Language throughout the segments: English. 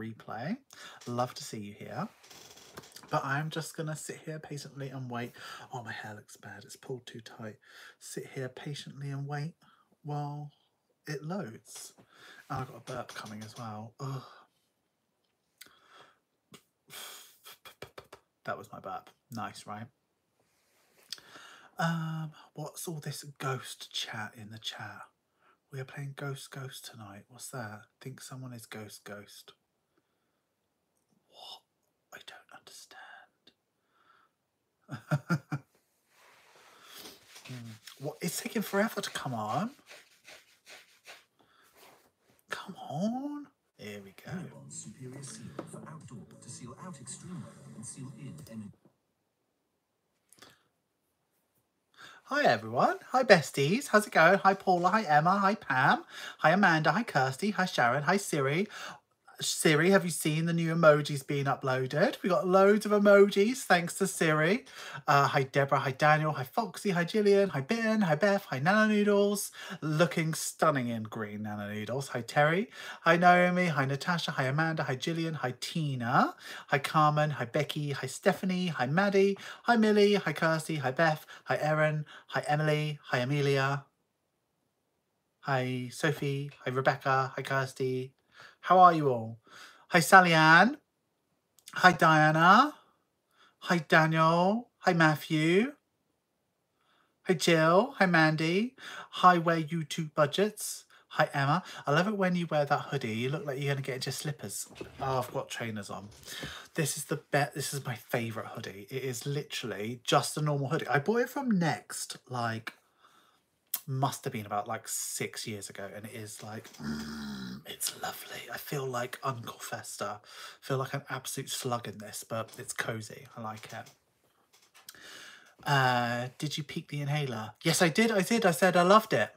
replay. Love to see you here. But I'm just going to sit here patiently and wait. Oh, my hair looks bad. It's pulled too tight. Sit here patiently and wait while it loads. And I've got a burp coming as well. Ugh. That was my burp. Nice, right? Um, what's all this ghost chat in the chat? We are playing Ghost Ghost tonight. What's that? think someone is Ghost Ghost. What? I don't understand. Hmm. Hmm. What? It's taking forever to come on. Come on. Here we go. Superior seal for outdoor to seal out extreme weather and seal in. Hi everyone. Hi besties. How's it going? Hi Paula. Hi Emma. Hi Pam. Hi Amanda. Hi Kirsty. Hi Sharon. Hi Siri. Siri, have you seen the new emojis being uploaded? We got loads of emojis. Thanks to Siri. Uh, hi Deborah, hi Daniel, hi Foxy, hi Gillian, hi Ben, hi Beth, hi Nano Noodles, looking stunning in green Nano Noodles. Hi Terry, hi Naomi, hi Natasha, hi Amanda, hi Gillian, hi Tina, hi Carmen, hi Becky, hi Stephanie, hi Maddie, hi Millie, hi Kirsty, hi Beth, hi Erin, hi Emily, hi Amelia, hi Sophie, hi Rebecca, hi Kirsty, how are you all? Hi, Sally Ann. Hi, Diana. Hi, Daniel. Hi, Matthew. Hi, Jill. Hi, Mandy. Hi, Where YouTube Budgets. Hi, Emma. I love it when you wear that hoodie. You look like you're going to get into slippers. Oh, I've got trainers on. This is the bet. This is my favourite hoodie. It is literally just a normal hoodie. I bought it from Next, like, must have been about like six years ago and it is like mm, it's lovely. I feel like uncle fester. I feel like an absolute slug in this but it's cozy. I like it. Uh did you peek the inhaler? Yes i did i did. I said i loved it.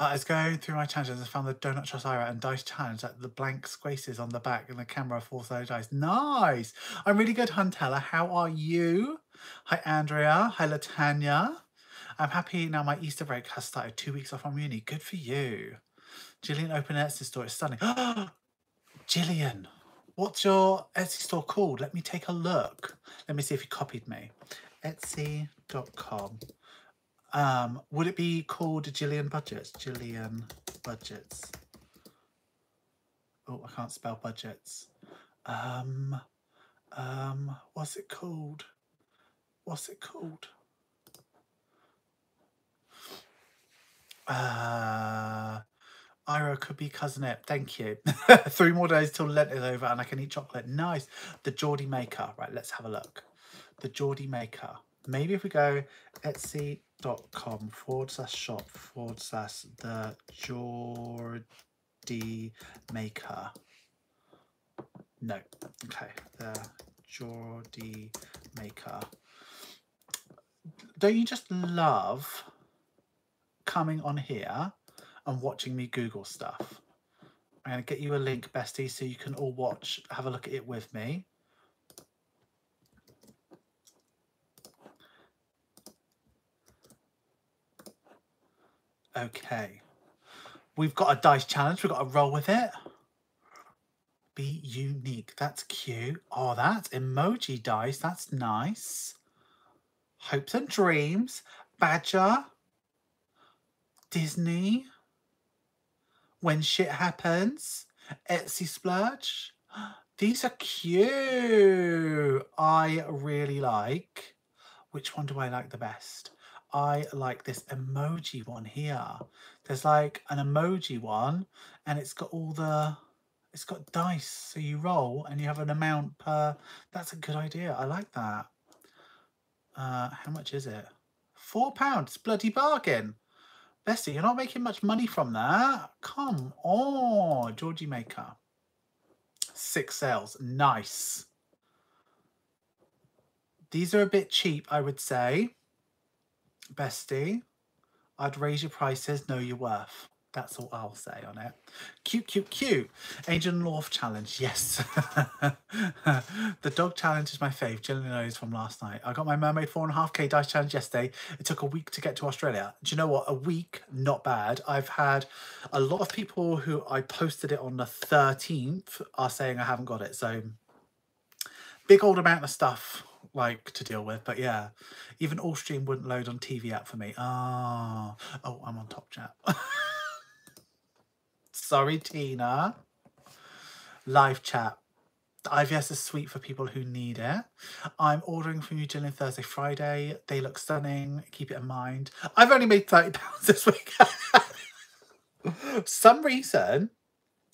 Uh, I was going through my challenges. And found the Don't Trust Ira and Dice Challenge at the blank spaces on the back and the camera four sided dice. Nice! I'm really good, Huntella. How are you? Hi, Andrea. Hi, Latanya. I'm happy now my Easter break has started two weeks off from uni. Good for you. Gillian opened Etsy store. It's stunning. Gillian, what's your Etsy store called? Let me take a look. Let me see if you copied me. Etsy.com. Um, would it be called Gillian Budgets? Gillian Budgets. Oh, I can't spell budgets. Um, um, what's it called? What's it called? Uh, Ira could be cousin it. Thank you. Three more days till Lent is over and I can eat chocolate. Nice. The Geordie Maker. Right, let's have a look. The Geordie Maker. Maybe if we go etsy.com forward slash shop forward slash the Geordie Maker. No. Okay. The Geordie Maker. Don't you just love coming on here and watching me Google stuff. I'm going to get you a link, bestie, so you can all watch, have a look at it with me. Okay. We've got a dice challenge. We've got to roll with it. Be unique. That's cute. Oh, that's emoji dice. That's nice. Hopes and dreams. Badger. Disney, When Shit Happens, Etsy Splurge. These are cute. I really like. Which one do I like the best? I like this emoji one here. There's like an emoji one and it's got all the, it's got dice. So you roll and you have an amount per, that's a good idea. I like that. Uh, how much is it? Four pounds, bloody bargain. Bessie, you're not making much money from that. Come on, Georgie Maker. Six sales. Nice. These are a bit cheap, I would say. Bestie, I'd raise your prices. Know your worth. That's all I'll say on it. Cute, cute, cute. Angel North challenge. Yes. the dog challenge is my fave. Gillian knows from last night. I got my mermaid four and a half K dice challenge yesterday. It took a week to get to Australia. Do you know what? A week, not bad. I've had a lot of people who I posted it on the 13th are saying I haven't got it. So big old amount of stuff like to deal with. But yeah, even Allstream wouldn't load on TV app for me. Ah, oh, I'm on Top Chat. Sorry, Tina. Live chat. The IVS is sweet for people who need it. I'm ordering from you, Gillian, Thursday, Friday. They look stunning. Keep it in mind. I've only made £30 this week. Some reason,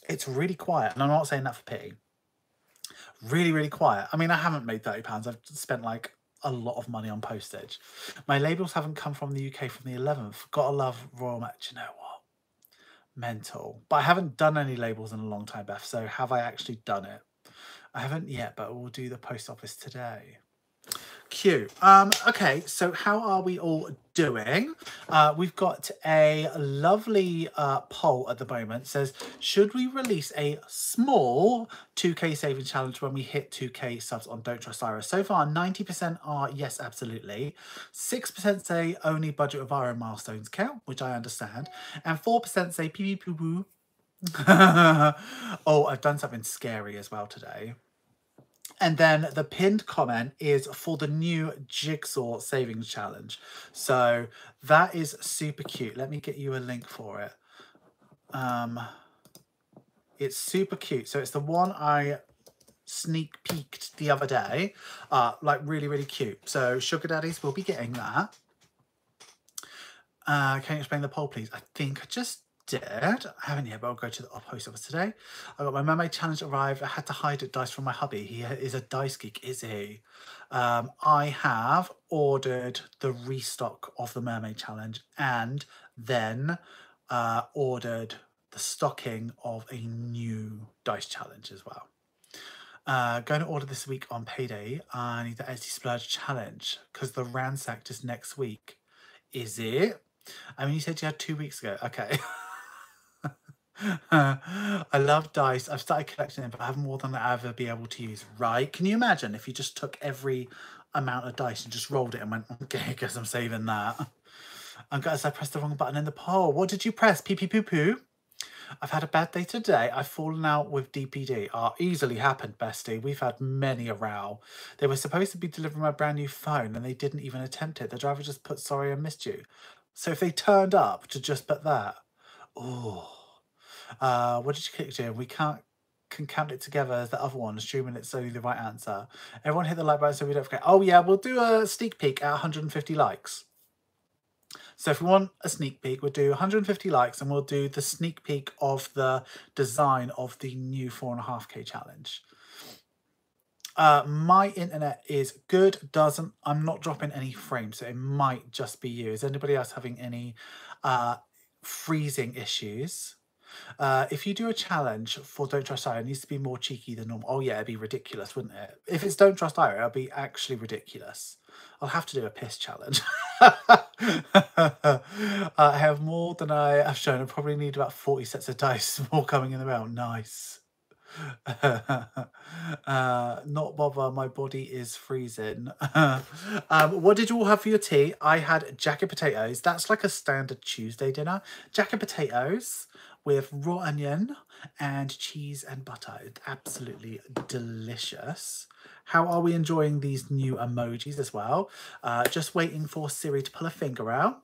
it's really quiet. And I'm not saying that for pity. Really, really quiet. I mean, I haven't made £30. I've spent like a lot of money on postage. My labels haven't come from the UK from the 11th. Gotta love Royal Match. You know what? Mental. But I haven't done any labels in a long time, Beth. So have I actually done it? I haven't yet, but we'll do the post office today. Cute. Um, okay, so how are we all doing? Uh, we've got a lovely uh, poll at the moment. It says, should we release a small 2K saving challenge when we hit 2K subs on Don't Trust Ira? So far, 90% are yes, absolutely. 6% say only budget of Ira milestones count, which I understand. And 4% say pee pee poo poo. oh, I've done something scary as well today. And then the pinned comment is for the new Jigsaw Savings Challenge. So that is super cute. Let me get you a link for it. Um, it's super cute. So it's the one I sneak peeked the other day. Uh, like really, really cute. So Sugar Daddies will be getting that. Uh, can you explain the poll, please? I think I just did. I haven't yet, but I'll go to the post office today. I got my mermaid challenge arrived. I had to hide it dice from my hubby. He is a dice geek, is he? Um, I have ordered the restock of the mermaid challenge and then uh, ordered the stocking of a new dice challenge as well. Uh, going to order this week on payday. I need the Etsy Splurge challenge because the ransacked is next week. Is it? I mean, you said you had two weeks ago. Okay. I love dice. I've started collecting them, but I have more than I ever be able to use. Right? Can you imagine if you just took every amount of dice and just rolled it and went, okay, I guess I'm saving that. And guys, I pressed the wrong button in the poll. What did you press? Pee pee poo poo. I've had a bad day today. I've fallen out with DPD. Ah, easily happened, bestie. We've had many a row. They were supposed to be delivering my brand new phone and they didn't even attempt it. The driver just put sorry I missed you. So if they turned up to just put that, oh. Uh, what did you click, Jim? We can't can count it together as the other one, assuming it's only the right answer. Everyone hit the like button so we don't forget. Oh yeah, we'll do a sneak peek at 150 likes. So if we want a sneak peek, we'll do 150 likes and we'll do the sneak peek of the design of the new 4.5k challenge. Uh, my internet is good, doesn't, I'm not dropping any frames, so it might just be you. Is anybody else having any uh, freezing issues? Uh, if you do a challenge for Don't Trust Ira, it needs to be more cheeky than normal. Oh yeah, it'd be ridiculous, wouldn't it? If it's Don't Trust Ira, it'll be actually ridiculous. I'll have to do a piss challenge. uh, I have more than I have shown. I probably need about 40 sets of dice more coming in the mail. Nice. uh, not bother, my body is freezing. um, what did you all have for your tea? I had jacket potatoes. That's like a standard Tuesday dinner. Jacket potatoes with raw onion and cheese and butter. It's absolutely delicious. How are we enjoying these new emojis as well? Uh, just waiting for Siri to pull a finger out,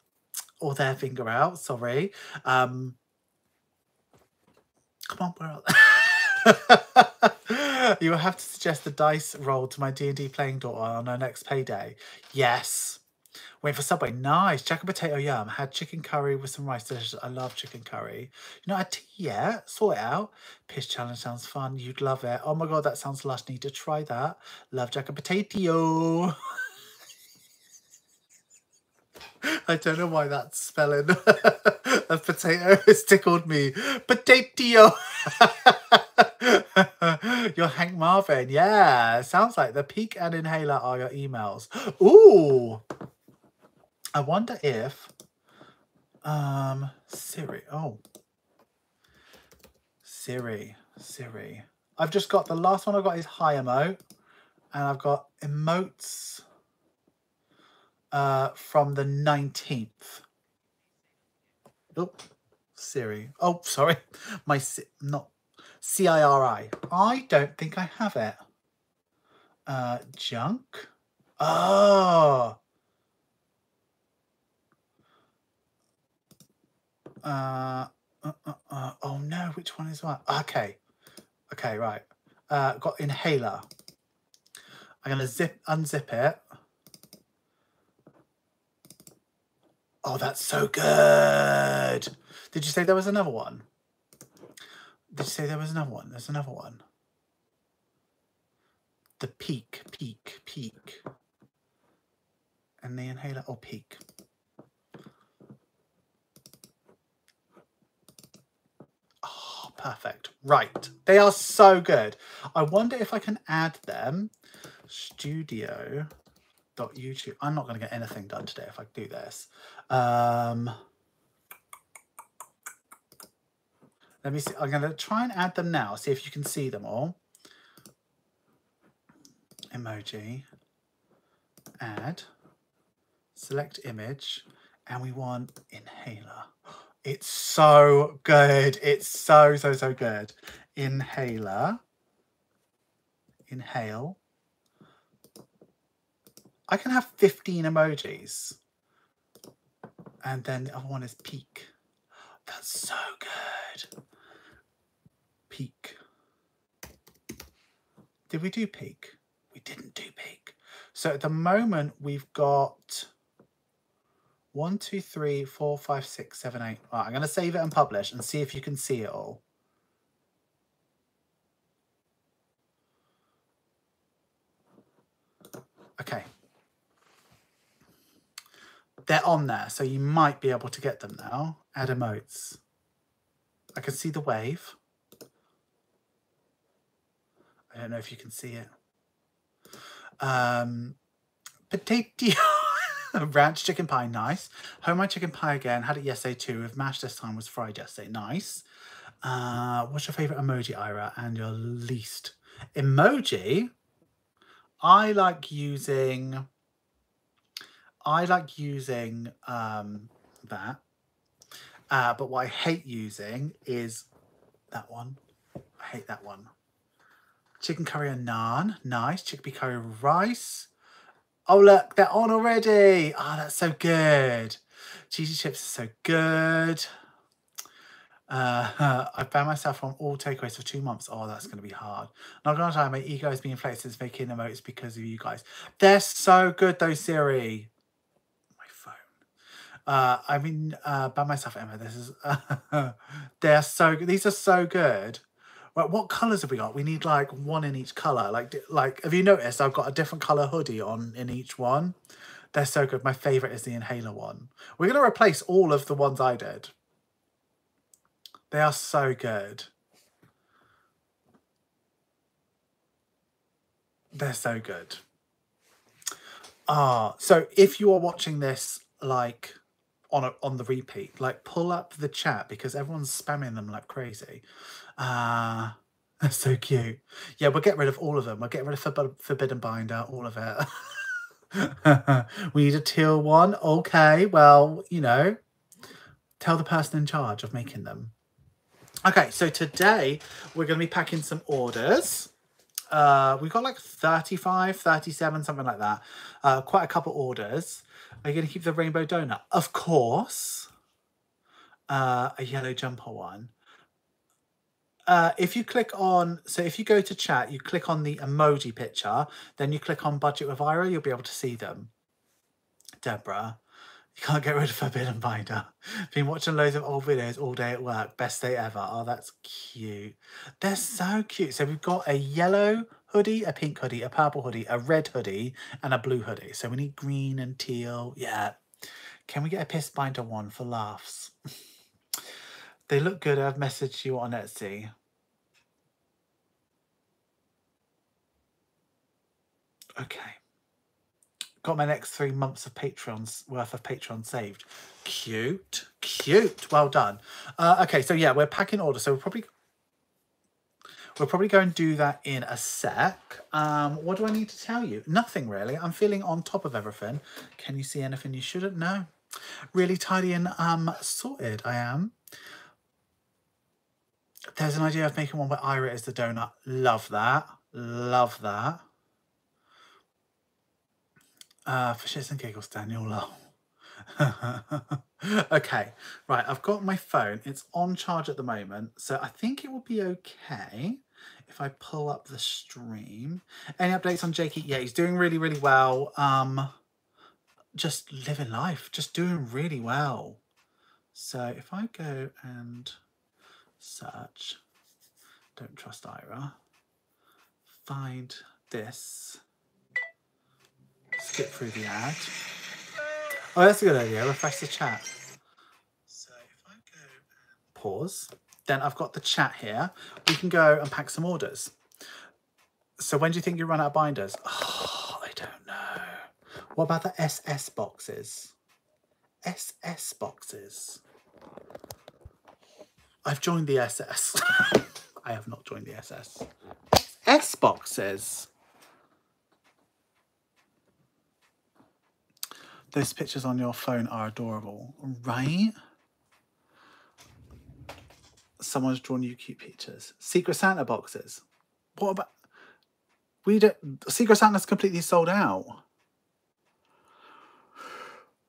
or their finger out, sorry. Um, come on, are you will have to suggest the dice roll to my D&D playing daughter on her next payday. Yes. Waiting for Subway. Nice. Jack and potato yum. Had chicken curry with some rice. Delicious. I love chicken curry. You know, had tea yet? Sort it out. Piss challenge sounds fun. You'd love it. Oh my god, that sounds lush. Need to try that. Love Jack and potato. I don't know why that spelling of potato has tickled me. Potato. You're Hank Marvin. Yeah, sounds like the peak and inhaler are your emails. Ooh. I wonder if um Siri. Oh, Siri, Siri. I've just got the last one I've got is high emote, and I've got emotes uh, from the 19th. Oh, Siri. Oh, sorry. My C not C I R I. I don't think I have it. Uh, junk. Oh. Uh, uh, uh, uh, oh no, which one is what? Okay. Okay, right. Uh, got inhaler. I'm gonna zip unzip it. Oh, that's so good. Did you say there was another one? Did you say there was another one? There's another one. The peak, peak, peak. And the inhaler, oh, peak. Perfect. Right. They are so good. I wonder if I can add them. Studio YouTube. I'm not going to get anything done today if I do this. Um, let me see. I'm going to try and add them now. See if you can see them all. Emoji. Add. Select image. And we want inhaler. It's so good. It's so, so, so good. Inhaler. Inhale. I can have 15 emojis. And then the other one is peak. That's so good. Peak. Did we do peak? We didn't do peak. So at the moment we've got one, two, three, four, five, six, seven, eight. Right, I'm going to save it and publish and see if you can see it all. Okay, they're on there, so you might be able to get them now. Add emotes. I can see the wave. I don't know if you can see it. Um, potato ranch chicken pie, nice. Homemade chicken pie again. Had it yesterday too. With mash this time was fried yesterday, nice. Uh, what's your favorite emoji, Ira, and your least emoji? I like using I like using um, that. Uh, but what I hate using is that one. I hate that one. Chicken curry and naan. Nice. Chickpea curry rice. Oh, look, they're on already. Oh, that's so good. Cheesy chips are so good. Uh, I found myself on all takeaways for two months. Oh, that's going to be hard. Not gonna lie, my ego has been inflated since making the emotes because of you guys. They're so good though, Siri. My phone. Uh, I mean, uh, by myself, Emma. This is they're so good. These are so good. Right, what colors have we got? We need like one in each color. Like, like have you noticed? I've got a different color hoodie on in each one. They're so good. My favorite is the inhaler one. We're gonna replace all of the ones I did. They are so good. They're so good. Ah, so if you are watching this like on a, on the repeat. Like pull up the chat because everyone's spamming them like crazy. Uh that's so cute. Yeah, we'll get rid of all of them. We'll get rid of Forbidden Binder, all of it. we need a teal one. Okay, well, you know, tell the person in charge of making them. Okay, so today we're going to be packing some orders. Uh, we've got like 35, 37, something like that. Uh, quite a couple orders. Are you going to keep the rainbow donut? Of course. Uh, a yellow jumper one. Uh, if you click on, so if you go to chat, you click on the emoji picture, then you click on budget with Ira, you'll be able to see them. Deborah, you can't get rid of Forbidden Binder. Been watching loads of old videos all day at work. Best day ever. Oh, that's cute. They're so cute. So we've got a yellow hoodie, a pink hoodie, a purple hoodie, a red hoodie, and a blue hoodie. So we need green and teal. Yeah. Can we get a piss binder one for laughs? they look good. I've messaged you on Etsy. Okay. Got my next three months of Patreon's worth of Patreon saved. Cute. Cute. Well done. Uh, okay, so yeah, we're packing order. So we're probably We'll probably go and do that in a sec. Um, what do I need to tell you? Nothing really. I'm feeling on top of everything. Can you see anything you shouldn't know? Really tidy and um, sorted I am. There's an idea of making one where Ira is the donut. Love that. Love that. Uh, for shits and giggles, Daniel Low. okay, right, I've got my phone. It's on charge at the moment, so I think it will be okay if I pull up the stream. Any updates on Jakey? Yeah, he's doing really, really well. Um, just living life, just doing really well. So if I go and search, don't trust Ira, find this, skip through the ad. Oh, that's a good idea. Refresh the chat. So if I go pause, then I've got the chat here. We can go and pack some orders. So when do you think you run out of binders? Oh, I don't know. What about the SS boxes? SS boxes. I've joined the SS. I have not joined the SS. S boxes. Those pictures on your phone are adorable, right? Someone's drawn you cute pictures. Secret Santa boxes. What about? We don't. Secret Santa's completely sold out.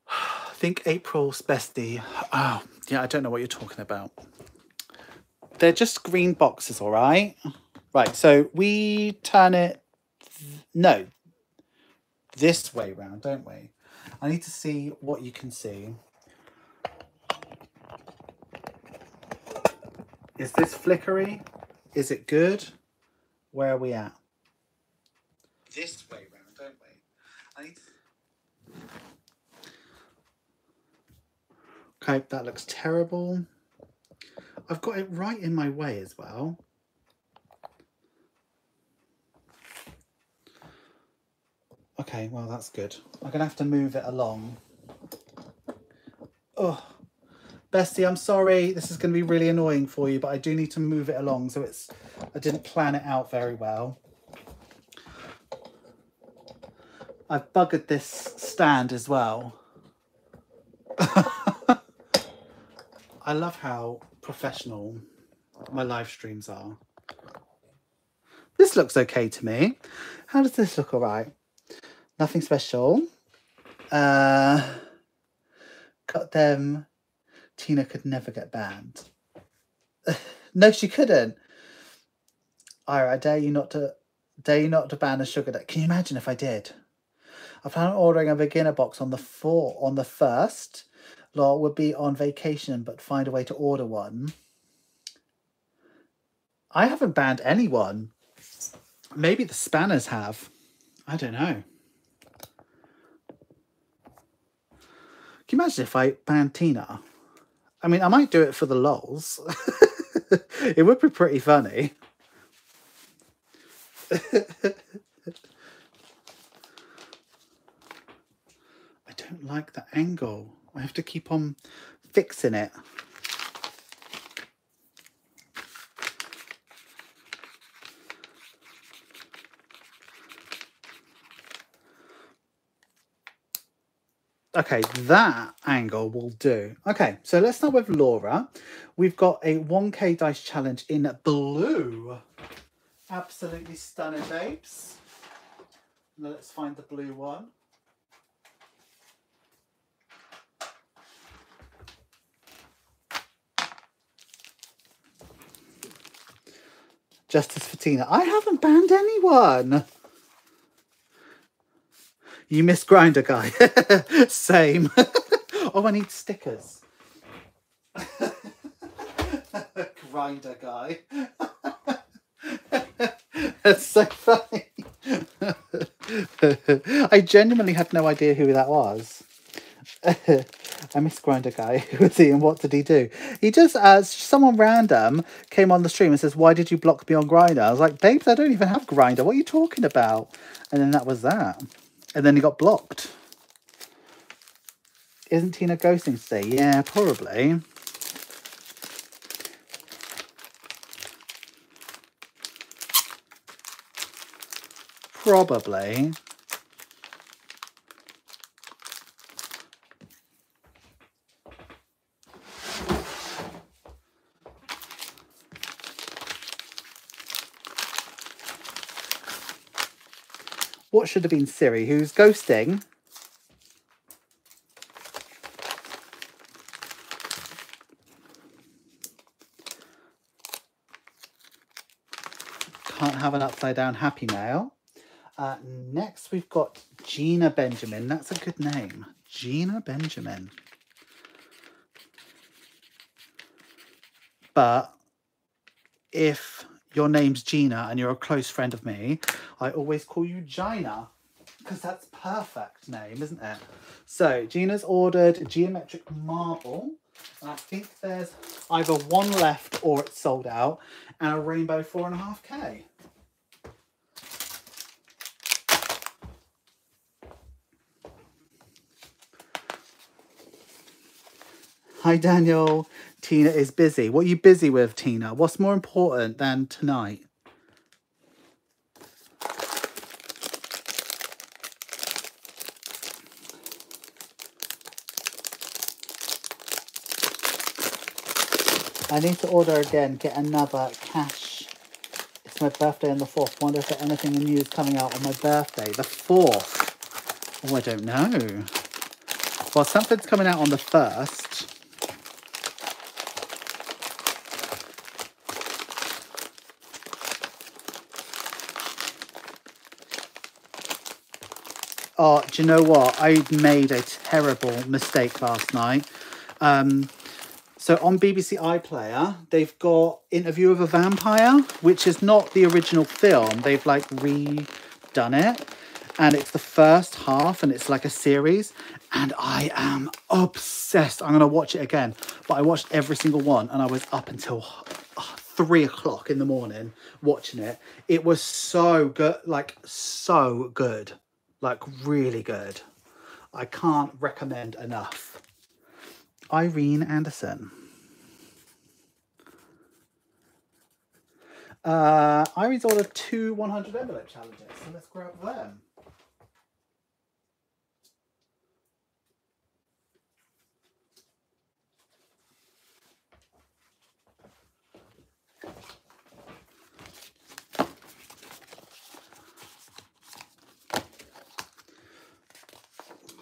I think April's bestie. Oh, yeah, I don't know what you're talking about. They're just green boxes, all right? Right, so we turn it. No, this way round, don't we? I need to see what you can see. Is this flickery? Is it good? Where are we at? This way round, don't we? I need to... Okay, that looks terrible. I've got it right in my way as well. Okay, well, that's good. I'm going to have to move it along. Oh, Bestie, I'm sorry. This is going to be really annoying for you, but I do need to move it along. So it's, I didn't plan it out very well. I've buggered this stand as well. I love how professional my live streams are. This looks okay to me. How does this look all right? Nothing special. Uh, got them. Tina could never get banned. no, she couldn't. Ira, I dare you not to dare you not to ban a sugar daddy. Can you imagine if I did? I plan on ordering a beginner box on the four on the first. Law would be on vacation, but find a way to order one. I haven't banned anyone. Maybe the spanners have. I don't know. You imagine if I banned Tina? I mean, I might do it for the lols. it would be pretty funny. I don't like the angle. I have to keep on fixing it. Okay, that angle will do. Okay, so let's start with Laura. We've got a 1k dice challenge in blue. Absolutely stunning, babes. Let's find the blue one. Justice for Tina. I haven't banned anyone. You miss Grindr guy. Same. oh, I need stickers. Grindr guy. That's so funny. I genuinely had no idea who that was. I miss Grindr guy. Who was he and what did he do? He just, uh, someone random came on the stream and says, Why did you block me on Grindr? I was like, Babes, I don't even have Grindr. What are you talking about? And then that was that. And then he got blocked. Isn't Tina ghosting today? Yeah, probably. Probably. Should have been Siri, who's ghosting? Can't have an upside down happy nail. Uh, next, we've got Gina Benjamin. That's a good name. Gina Benjamin. But if your name's Gina and you're a close friend of me, I always call you Gina because that's perfect name, isn't it? So Gina's ordered geometric marble. And I think there's either one left or it's sold out and a rainbow four and a half K. Hi, Daniel. Tina is busy. What are you busy with, Tina? What's more important than tonight? I need to order again, get another cash. It's my birthday on the 4th. Wonder if there's anything new is coming out on my birthday. The 4th? Oh, I don't know. Well, something's coming out on the 1st. Oh, do you know what? I made a terrible mistake last night. Um, so on BBC iPlayer, they've got Interview of a Vampire, which is not the original film. They've like redone it. And it's the first half and it's like a series. And I am obsessed. I'm going to watch it again. But I watched every single one and I was up until uh, three o'clock in the morning watching it. It was so good, like so good like really good. I can't recommend enough. Irene Anderson. Uh, Irene's ordered two 100 envelope challenges, so let's grab them.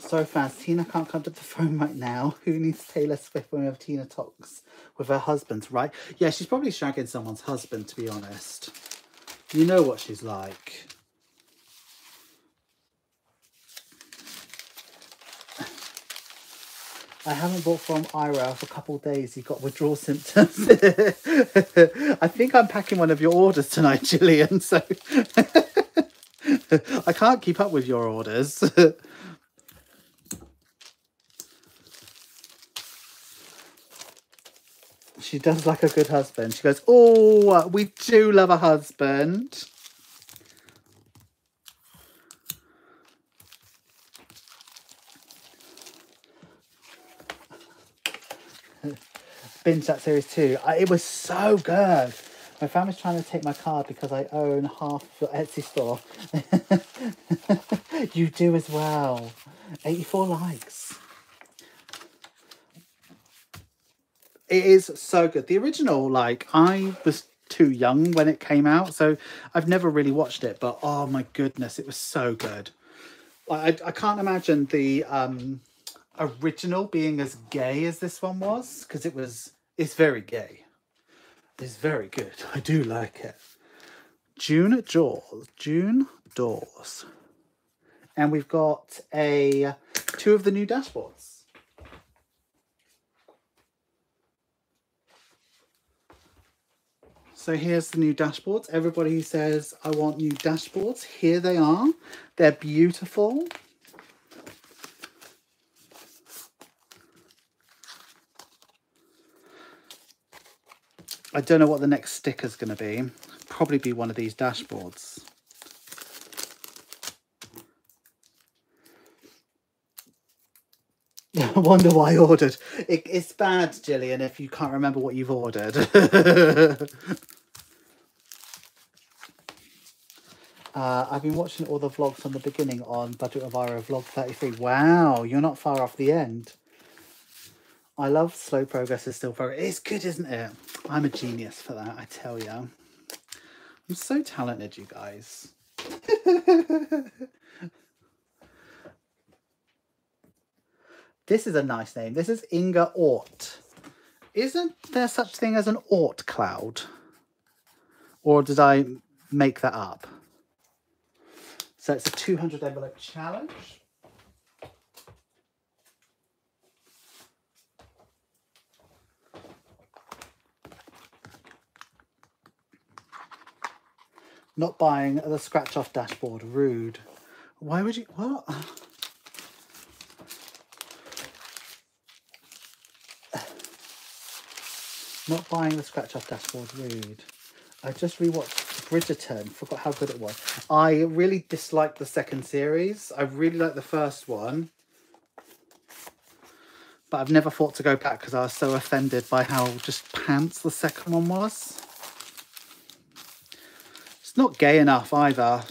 So fast. Tina can't come to the phone right now. Who needs Taylor Swift when we have Tina talks with her husband, right? Yeah, she's probably shagging someone's husband, to be honest. You know what she's like. I haven't bought from Ira for a couple of days. He got withdrawal symptoms. I think I'm packing one of your orders tonight, Gillian. So I can't keep up with your orders. She does like a good husband. She goes, oh, we do love a husband. Binge that series too. It was so good. My family's trying to take my card because I own half your Etsy store. you do as well. 84 likes. It is so good. The original, like, I was too young when it came out, so I've never really watched it. But oh my goodness, it was so good. I, I can't imagine the um, original being as gay as this one was because it was. It's very gay. It's very good. I do like it. June Jaws. June Doors. And we've got a two of the new dashboards. So here's the new dashboards. Everybody who says, I want new dashboards. Here they are. They're beautiful. I don't know what the next sticker is going to be. Probably be one of these dashboards. I wonder why I ordered. It, it's bad, Gillian, if you can't remember what you've ordered. Uh, I've been watching all the vlogs from the beginning on Budget of Ira vlog 33. Wow, you're not far off the end. I love slow progress is still progress. It's good, isn't it? I'm a genius for that, I tell you. I'm so talented, you guys. this is a nice name. This is Inga Ort. Isn't there such thing as an Oort cloud? Or did I make that up? So it's a 200 envelope challenge. Not buying the scratch off dashboard. Rude. Why would you? What? Not buying the scratch off dashboard. Rude. I just rewatched Bridgerton. Forgot how good it was. I really disliked the second series. I really liked the first one. But I've never thought to go back because I was so offended by how just pants the second one was. It's not gay enough either.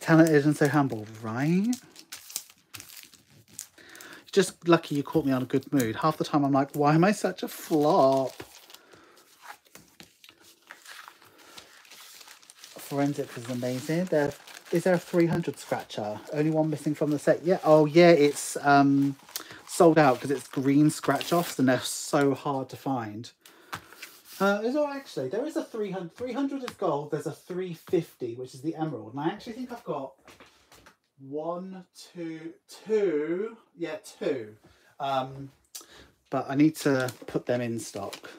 Talented and so humble, right? Just lucky you caught me on a good mood. Half the time I'm like, why am I such a flop? Forensics is amazing. There is there a 300 scratcher? Only one missing from the set. Yeah. Oh, yeah. It's um, sold out because it's green scratch offs and they're so hard to find. Uh, is actually there is a 300. 300 is gold. There's a 350, which is the emerald. And I actually think I've got one, two, two. Yeah, two. Um, but I need to put them in stock.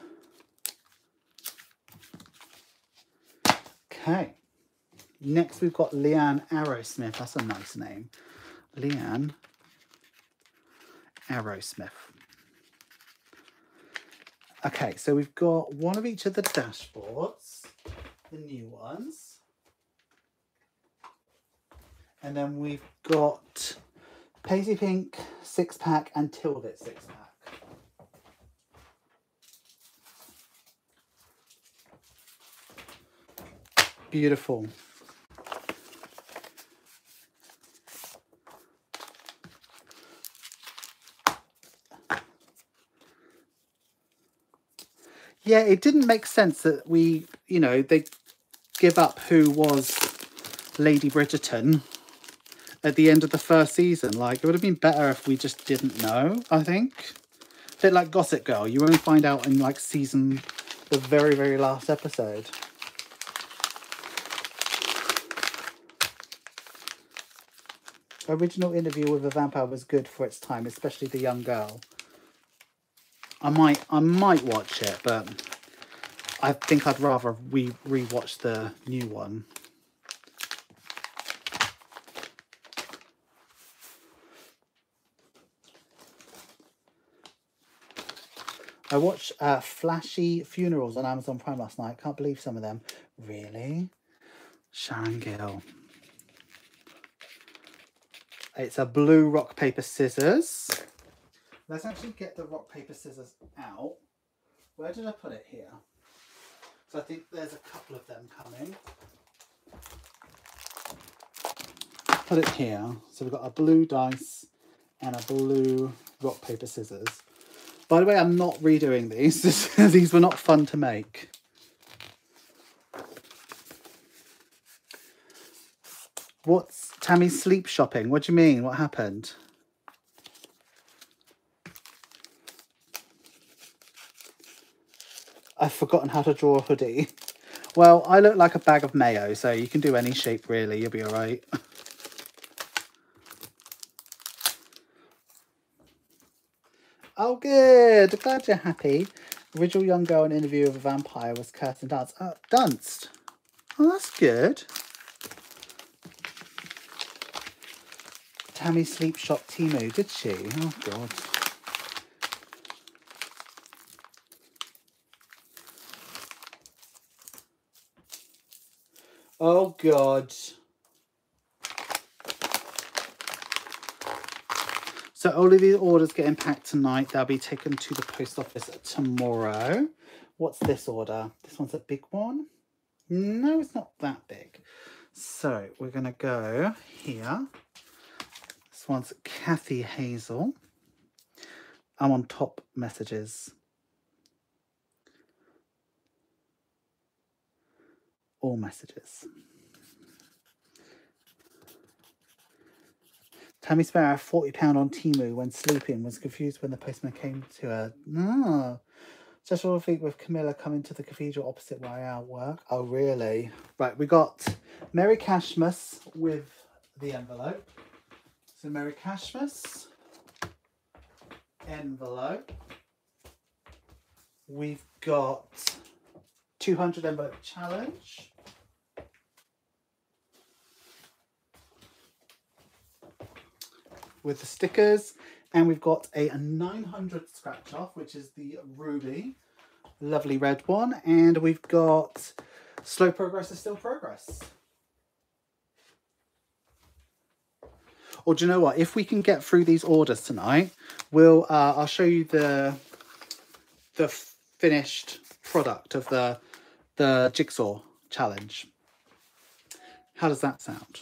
Okay. Next, we've got Leanne Arrowsmith. That's a nice name. Leanne Arrowsmith. Okay, so we've got one of each of the dashboards, the new ones. And then we've got Paisley Pink six pack and Tilbit six pack. Beautiful. yeah, it didn't make sense that we, you know, they give up who was Lady Bridgerton at the end of the first season. Like, it would have been better if we just didn't know, I think. A bit like Gossip Girl. You only find out in, like, season, the very, very last episode. Original interview with a vampire was good for its time, especially the young girl. I might I might watch it, but I think I'd rather we rewatch the new one. I watched uh, Flashy Funerals on Amazon Prime last night. Can't believe some of them. Really? Sharon Gill. It's a blue rock, paper, scissors. Let's actually get the rock, paper, scissors out. Where did I put it here? So I think there's a couple of them coming. Put it here. So we've got a blue dice and a blue rock, paper, scissors. By the way, I'm not redoing these. these were not fun to make. What's Tammy's sleep shopping? What do you mean? What happened? I've forgotten how to draw a hoodie. Well, I look like a bag of mayo, so you can do any shape really, you'll be alright. oh good, glad you're happy. Original young girl in interview with a vampire was Kirsten Dunst. Oh, Dunst. Oh, that's good. Tammy sleep shop Temu, did she? Oh god. Oh, God. So all of these orders getting packed tonight. They'll be taken to the post office tomorrow. What's this order? This one's a big one. No, it's not that big. So we're going to go here. This one's Kathy Hazel. I'm on top messages. All messages. Tammy Sparrow, £40 on Temu when sleeping, was confused when the postman came to her. No. Just all week with Camilla coming to the cathedral opposite where I work. Oh, really? Right, we got Merry Cashmas with the envelope. So Merry Cashmas, envelope. We've got 200 envelope challenge. With the stickers. And we've got a 900 scratch off, which is the Ruby. Lovely red one. And we've got Slow Progress is Still Progress. Or do you know what? If we can get through these orders tonight, we'll uh, I'll show you the the finished product of the the jigsaw challenge. How does that sound?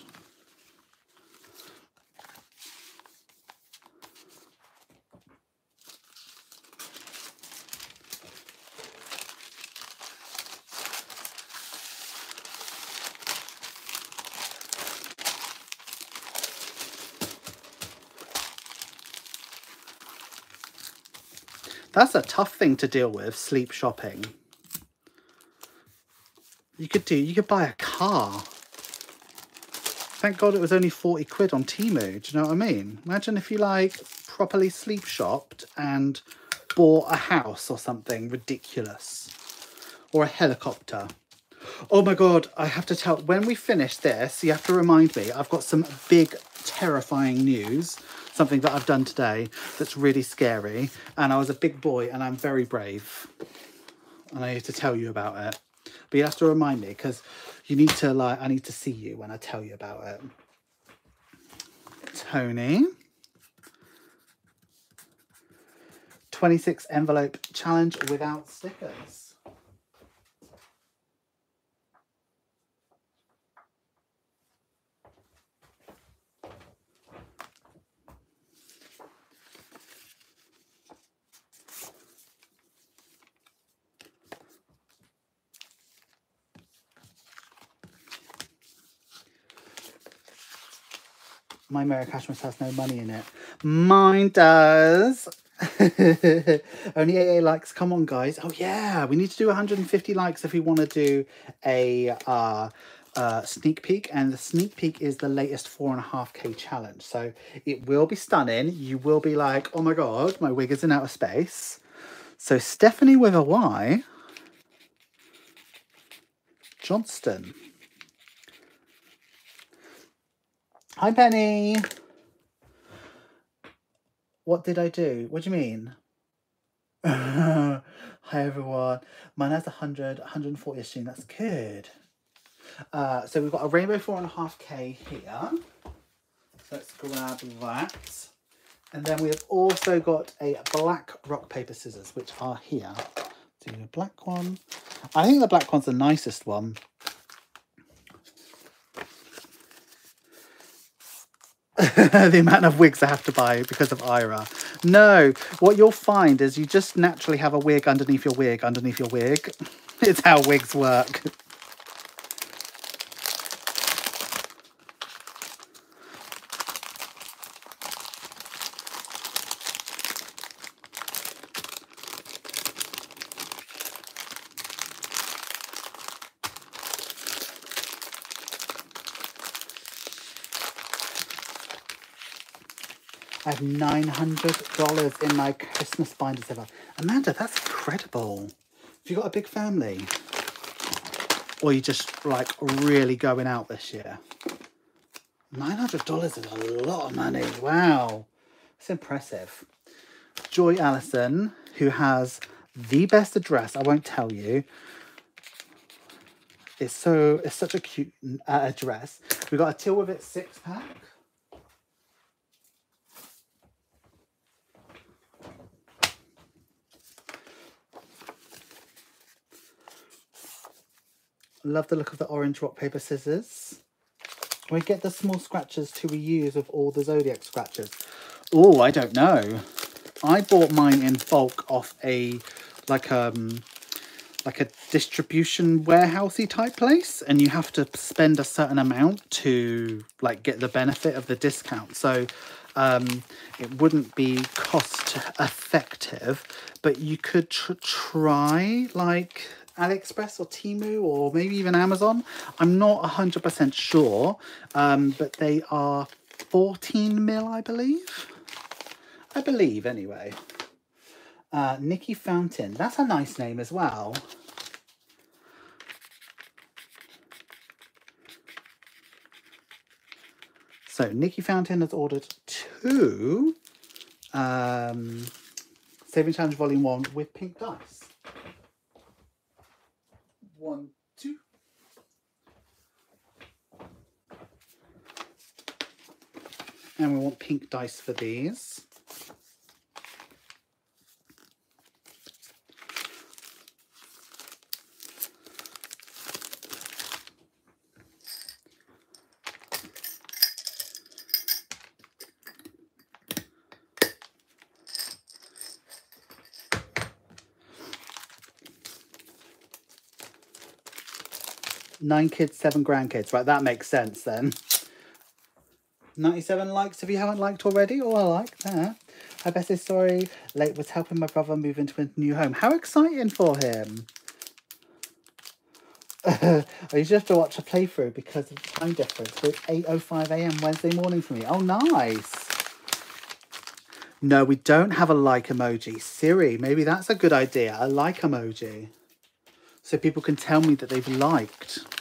That's a tough thing to deal with, sleep shopping. You could do, you could buy a car. Thank God it was only 40 quid on Temu, do you know what I mean? Imagine if you like properly sleep shopped and bought a house or something ridiculous. Or a helicopter. Oh my God, I have to tell, when we finish this, you have to remind me, I've got some big terrifying news something that I've done today that's really scary. And I was a big boy and I'm very brave. And I need to tell you about it. But you have to remind me because you need to like, I need to see you when I tell you about it. Tony. 26 envelope challenge without stickers. My Cashmas has no money in it. Mine does. Only 88 likes. Come on, guys. Oh, yeah. We need to do 150 likes if we want to do a uh, uh, sneak peek. And the sneak peek is the latest 4.5k challenge. So it will be stunning. You will be like, oh my God, my wig is in outer space. So Stephanie with a Y. Johnston. Hi, Penny. What did I do? What do you mean? Hi, everyone. Mine has 100, 140 stream. That's good. Uh, so we've got a rainbow 4.5k here. Let's grab that. And then we have also got a black rock, paper, scissors, which are here. Do a black one. I think the black one's the nicest one. the amount of wigs I have to buy because of Ira. No, what you'll find is you just naturally have a wig underneath your wig underneath your wig. It's how wigs work. I have $900 in my Christmas binders ever. Amanda, that's incredible. Have you got a big family? Or you just like really going out this year? $900 is a lot of money. Wow. It's impressive. Joy Allison, who has the best address, I won't tell you. It's so, it's such a cute uh, address. We've got a Till With It six pack. Love the look of the orange rock, paper, scissors. We get the small scratches to reuse of all the Zodiac scratches. Oh, I don't know. I bought mine in bulk off a, like, um, like a distribution warehousey type place and you have to spend a certain amount to like get the benefit of the discount so um, it wouldn't be cost effective but you could tr try like AliExpress or Temu or maybe even Amazon I'm not 100% sure um, but they are 14 mil I believe I believe anyway uh, Nikki Fountain. That's a nice name as well. So Nikki Fountain has ordered two um, Saving Challenge Volume 1 with pink dice. One, two. And we want pink dice for these. Nine kids, seven grandkids. Right, that makes sense then. 97 likes if you haven't liked already. Oh, I like that. I bet is sorry. Late was helping my brother move into a new home. How exciting for him. I used to have to watch a playthrough because of the time difference. It's 8.05am Wednesday morning for me. Oh, nice. No, we don't have a like emoji. Siri, maybe that's a good idea. A like emoji so people can tell me that they've liked.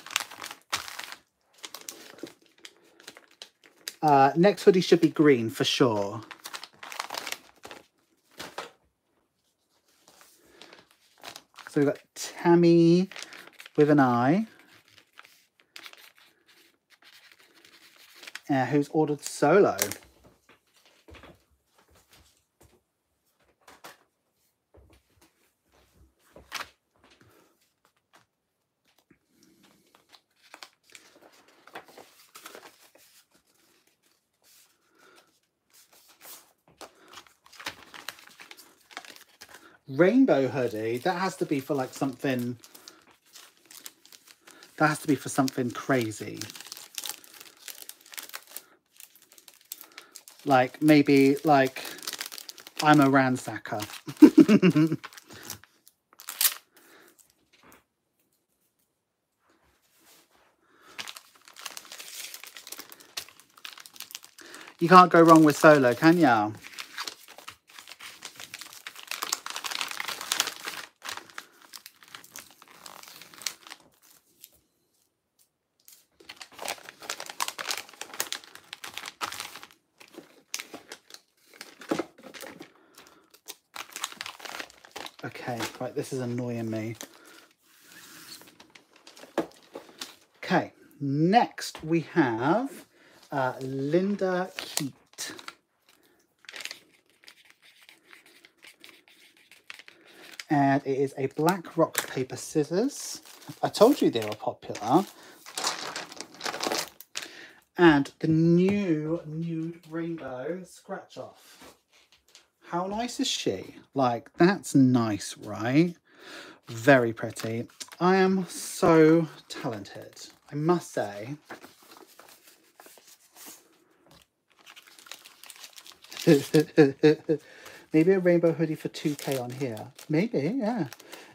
Uh, next hoodie should be green for sure. So we've got Tammy with an eye. Uh, who's ordered solo. Rainbow hoodie, that has to be for like something, that has to be for something crazy. Like maybe like I'm a ransacker. you can't go wrong with solo, can ya? This is annoying me. Okay, next we have uh, Linda Keat. And it is a black rock, paper, scissors. I told you they were popular. And the new nude rainbow scratch off. How nice is she? Like, that's nice, right? Very pretty. I am so talented, I must say. Maybe a rainbow hoodie for 2k on here. Maybe, yeah.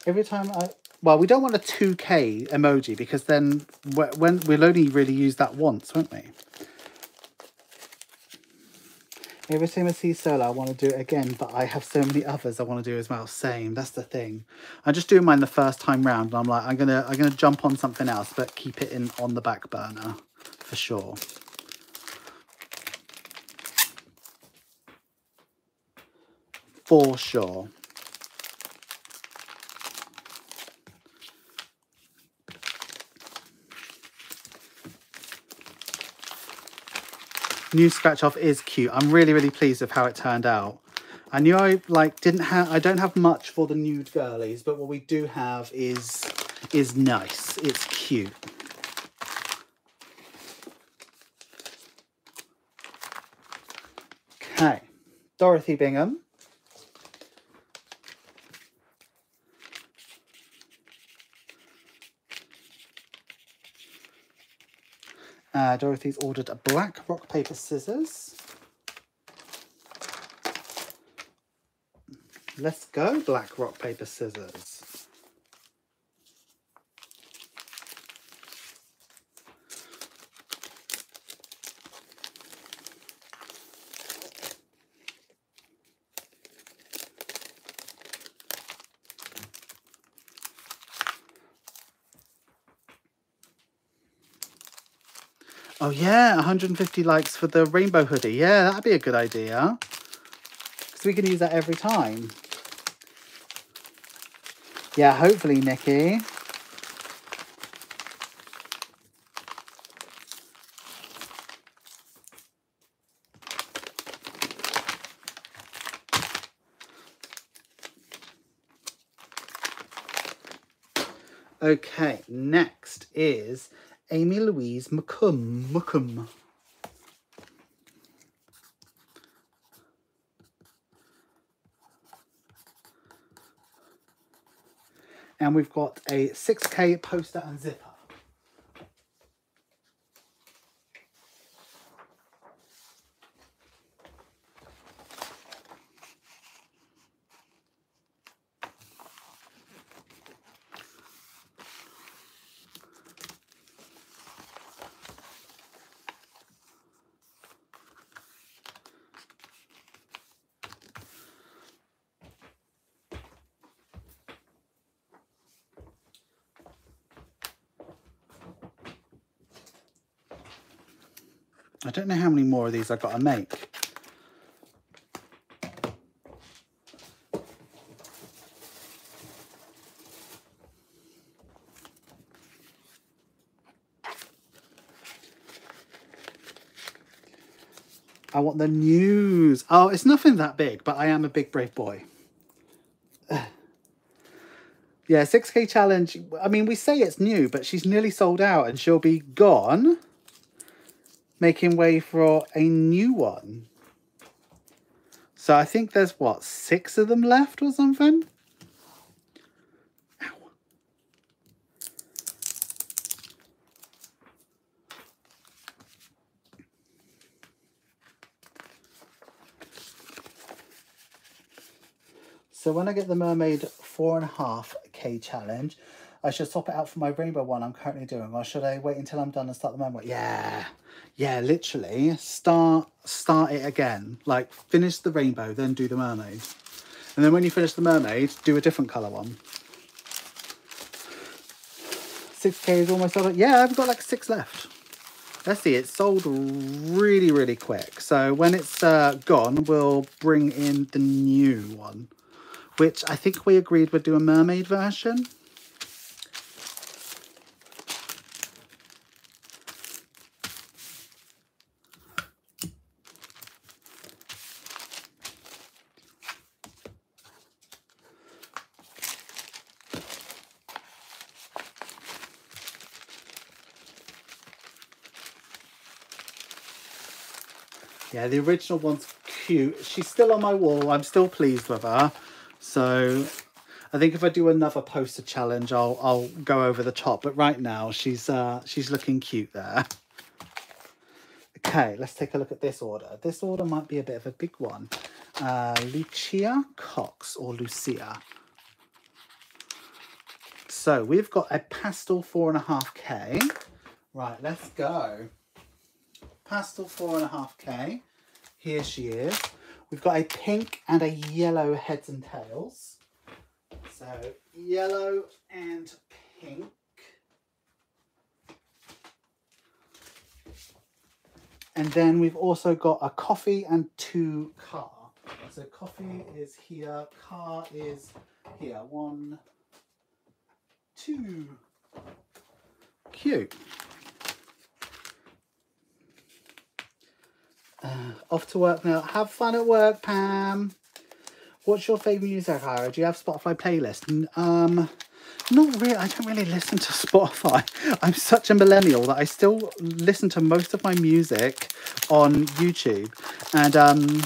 Every time I... Well, we don't want a 2k emoji because then when we'll only really use that once, won't we? Every time I see solo, I want to do it again, but I have so many others I want to do as well. Same, that's the thing. I just do mine the first time round, and I'm like, I'm gonna, I'm gonna jump on something else, but keep it in on the back burner for sure. For sure. New scratch off is cute. I'm really, really pleased with how it turned out. I knew I like didn't have I don't have much for the nude girlies, but what we do have is is nice. It's cute. Okay, Dorothy Bingham. Uh, Dorothy's ordered a black rock, paper, scissors. Let's go, black rock, paper, scissors. Oh yeah, 150 likes for the rainbow hoodie. Yeah, that'd be a good idea. Because we can use that every time. Yeah, hopefully, Nikki. Okay, next is Amy Louise McCum. McCum. And we've got a 6K poster and zipper. I don't know how I've got to make. I want the news. Oh, it's nothing that big, but I am a big brave boy. yeah, 6k challenge. I mean, we say it's new, but she's nearly sold out and she'll be gone making way for a new one. So I think there's, what, six of them left or something? Ow. So when I get the Mermaid four and a half K challenge, I should swap it out for my rainbow one I'm currently doing, or should I wait until I'm done and start the mermaid? Yeah, yeah, literally start start it again. Like finish the rainbow, then do the mermaid, and then when you finish the mermaid, do a different color one. 6k is almost sold. Yeah, I've got like six left. Let's see, it's sold really, really quick. So when it's uh, gone, we'll bring in the new one, which I think we agreed we'd do a mermaid version. Yeah, the original one's cute. She's still on my wall. I'm still pleased with her. So I think if I do another poster challenge, I'll I'll go over the top. But right now, she's uh, she's looking cute there. Okay, let's take a look at this order. This order might be a bit of a big one. Uh, Lucia Cox or Lucia. So we've got a pastel four and a half K. Right, let's go pastel four and a half K. Here she is. We've got a pink and a yellow heads and tails. So yellow and pink. And then we've also got a coffee and two car. So coffee is here, car is here. One, two. Cute. Uh, off to work now. Have fun at work, Pam. What's your favourite music, Ira? Do you have Spotify playlist? Um, Not really. I don't really listen to Spotify. I'm such a millennial that I still listen to most of my music on YouTube. And um,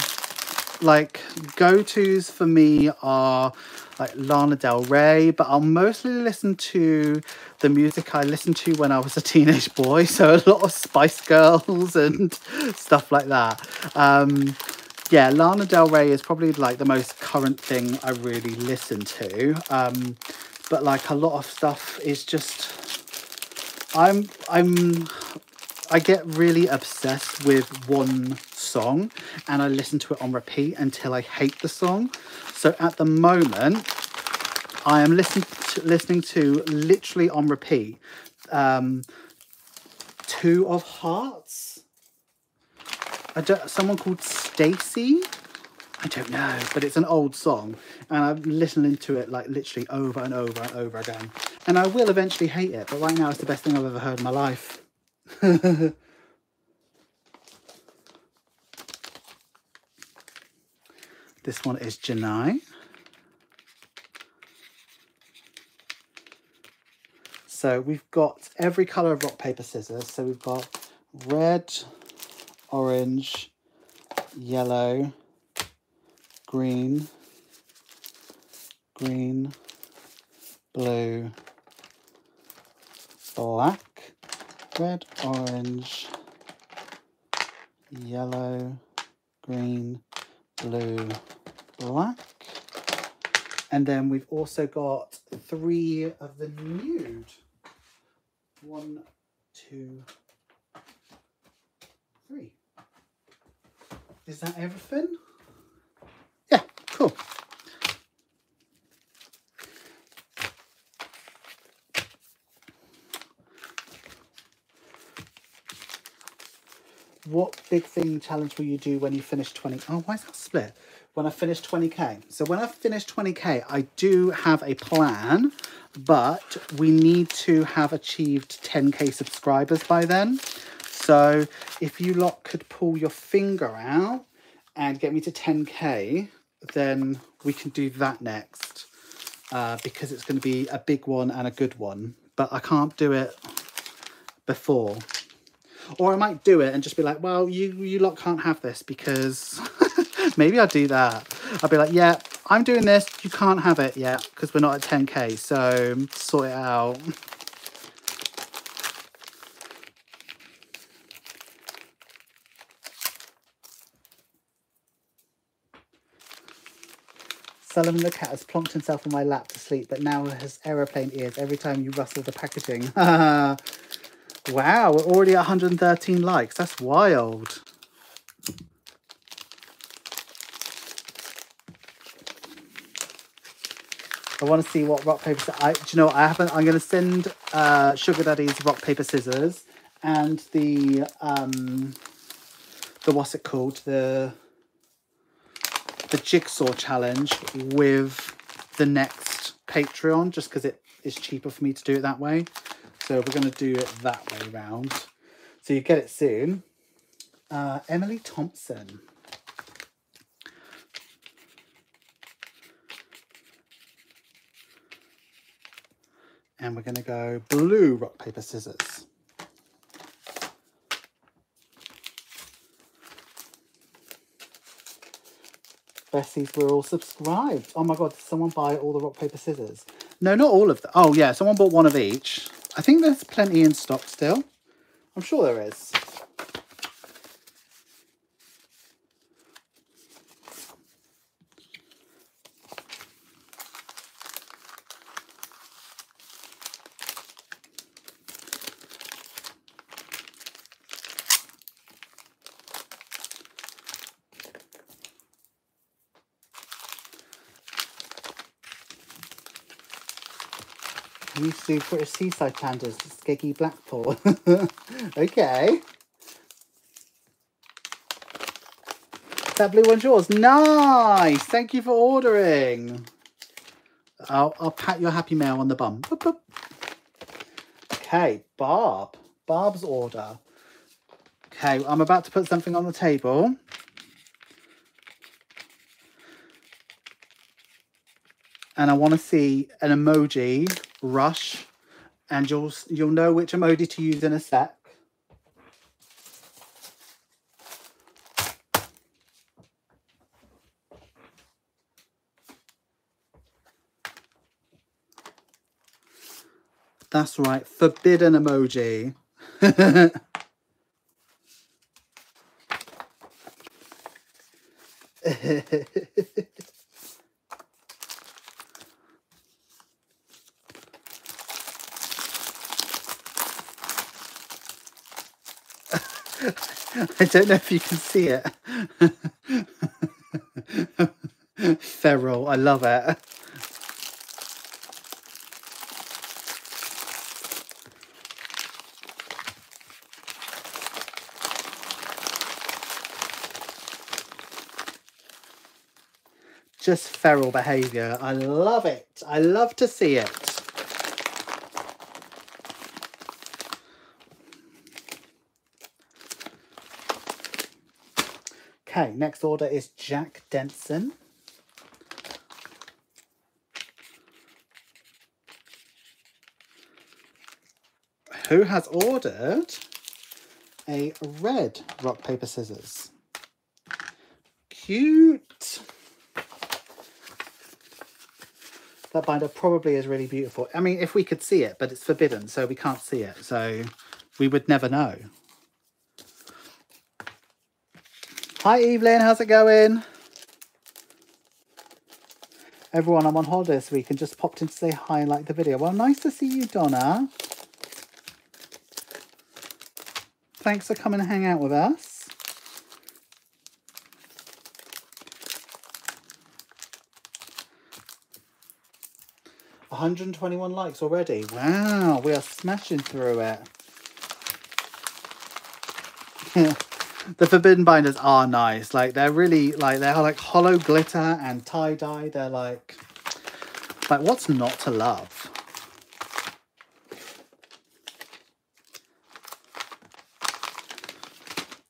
like go tos for me are like Lana Del Rey, but I'll mostly listen to the music I listened to when I was a teenage boy. So a lot of Spice Girls and stuff like that. Um, yeah, Lana Del Rey is probably like the most current thing I really listen to. Um, but like a lot of stuff is just I'm I'm I get really obsessed with one song and I listen to it on repeat until I hate the song. So at the moment, I am listening to, listening to literally on repeat um, Two of Hearts. I don't, someone called Stacy. I don't know, but it's an old song, and I'm listening to it like literally over and over and over again. And I will eventually hate it, but right now it's the best thing I've ever heard in my life. this one is Janai. So we've got every colour of rock, paper, scissors. So we've got red, orange, yellow, green, green, blue, black, red, orange, yellow, green, blue, black. And then we've also got three of the nude. One, two, three. Is that everything? Yeah, cool. What big thing challenge will you do when you finish 20? Oh, why is that split? When I finish 20k. So when I finish 20k, I do have a plan, but we need to have achieved 10k subscribers by then. So if you lot could pull your finger out and get me to 10k, then we can do that next uh, because it's going to be a big one and a good one. But I can't do it before. Or I might do it and just be like, well, you, you lot can't have this because maybe I'll do that. I'll be like, yeah, I'm doing this. You can't have it yet because we're not at 10k. So sort it out. Sullivan the cat has plonked himself on my lap to sleep, but now has aeroplane ears every time you rustle the packaging. wow, we're already at 113 likes. That's wild. I want to see what rock paper. I do you know what? I haven't. I'm going to send uh, Sugar Daddy's rock paper scissors and the um the what's it called the the jigsaw challenge with the next Patreon just because it is cheaper for me to do it that way. So we're going to do it that way round. So you get it soon. Uh, Emily Thompson. And we're going to go blue rock, paper, scissors. Bessie's we're all subscribed. Oh my god, did someone buy all the rock, paper, scissors? No, not all of them. Oh yeah, someone bought one of each. I think there's plenty in stock still. I'm sure there is. Do British Seaside Pandas, Skeggy Blackpool. okay. That blue one's yours. Nice. Thank you for ordering. I'll, I'll pat your happy mail on the bum. Boop, boop. Okay, Barb. Barb's order. Okay, I'm about to put something on the table. and I want to see an emoji rush and you'll you'll know which emoji to use in a sec. That's right, forbidden emoji. I don't know if you can see it. Feral, I love it. Just feral behaviour. I love it. I love to see it. Okay, next order is Jack Denson. Who has ordered a red rock, paper, scissors. Cute. That binder probably is really beautiful. I mean, if we could see it, but it's forbidden, so we can't see it. So we would never know. Hi Evelyn, how's it going? Everyone, I'm on holiday this week and just popped in to say hi and like the video. Well, nice to see you, Donna. Thanks for coming and hang out with us. One hundred and twenty-one likes already. Wow, we are smashing through it. the forbidden binders are nice. Like they're really like they're like hollow glitter and tie dye. They're like like what's not to love?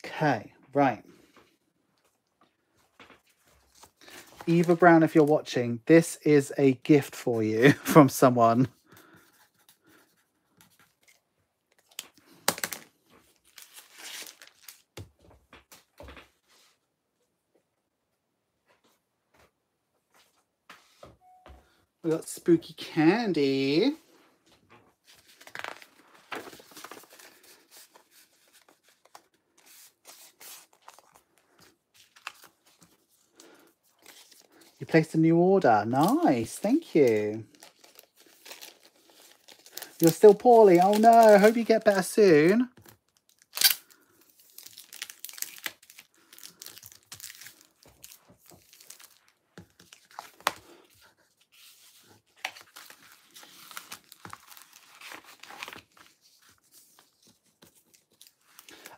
Okay, right. Eva Brown, if you're watching, this is a gift for you from someone. We got spooky candy. You placed a new order. Nice. Thank you. You're still poorly. Oh no. Hope you get better soon.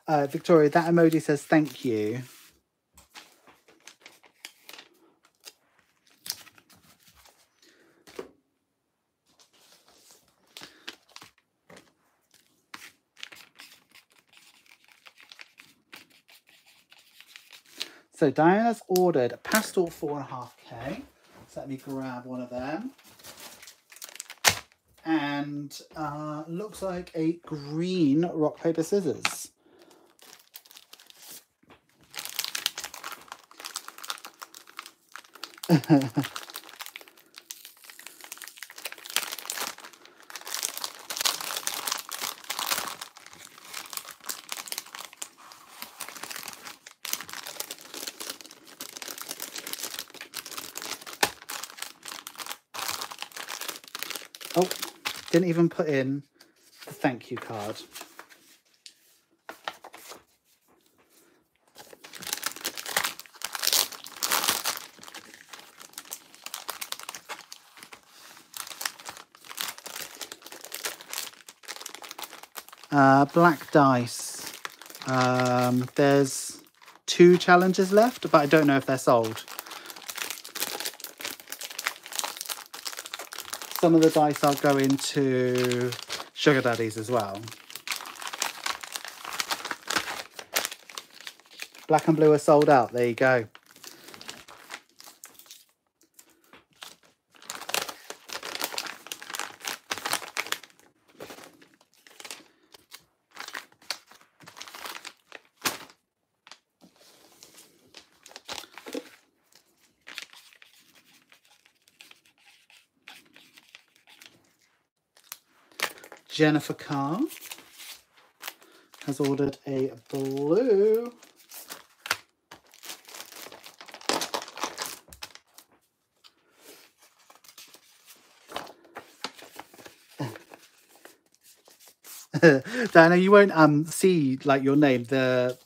Uh, Victoria, that emoji says thank you. So Diana's ordered a pastel four and a half K. So let me grab one of them. And uh, looks like a green rock, paper, scissors. oh, didn't even put in the thank you card. Uh, black dice. Um, there's two challenges left, but I don't know if they're sold. Some of the dice are going to Sugar Daddies as well. Black and blue are sold out. There you go. Jennifer Carr has ordered a blue Diana, you won't um see like your name. The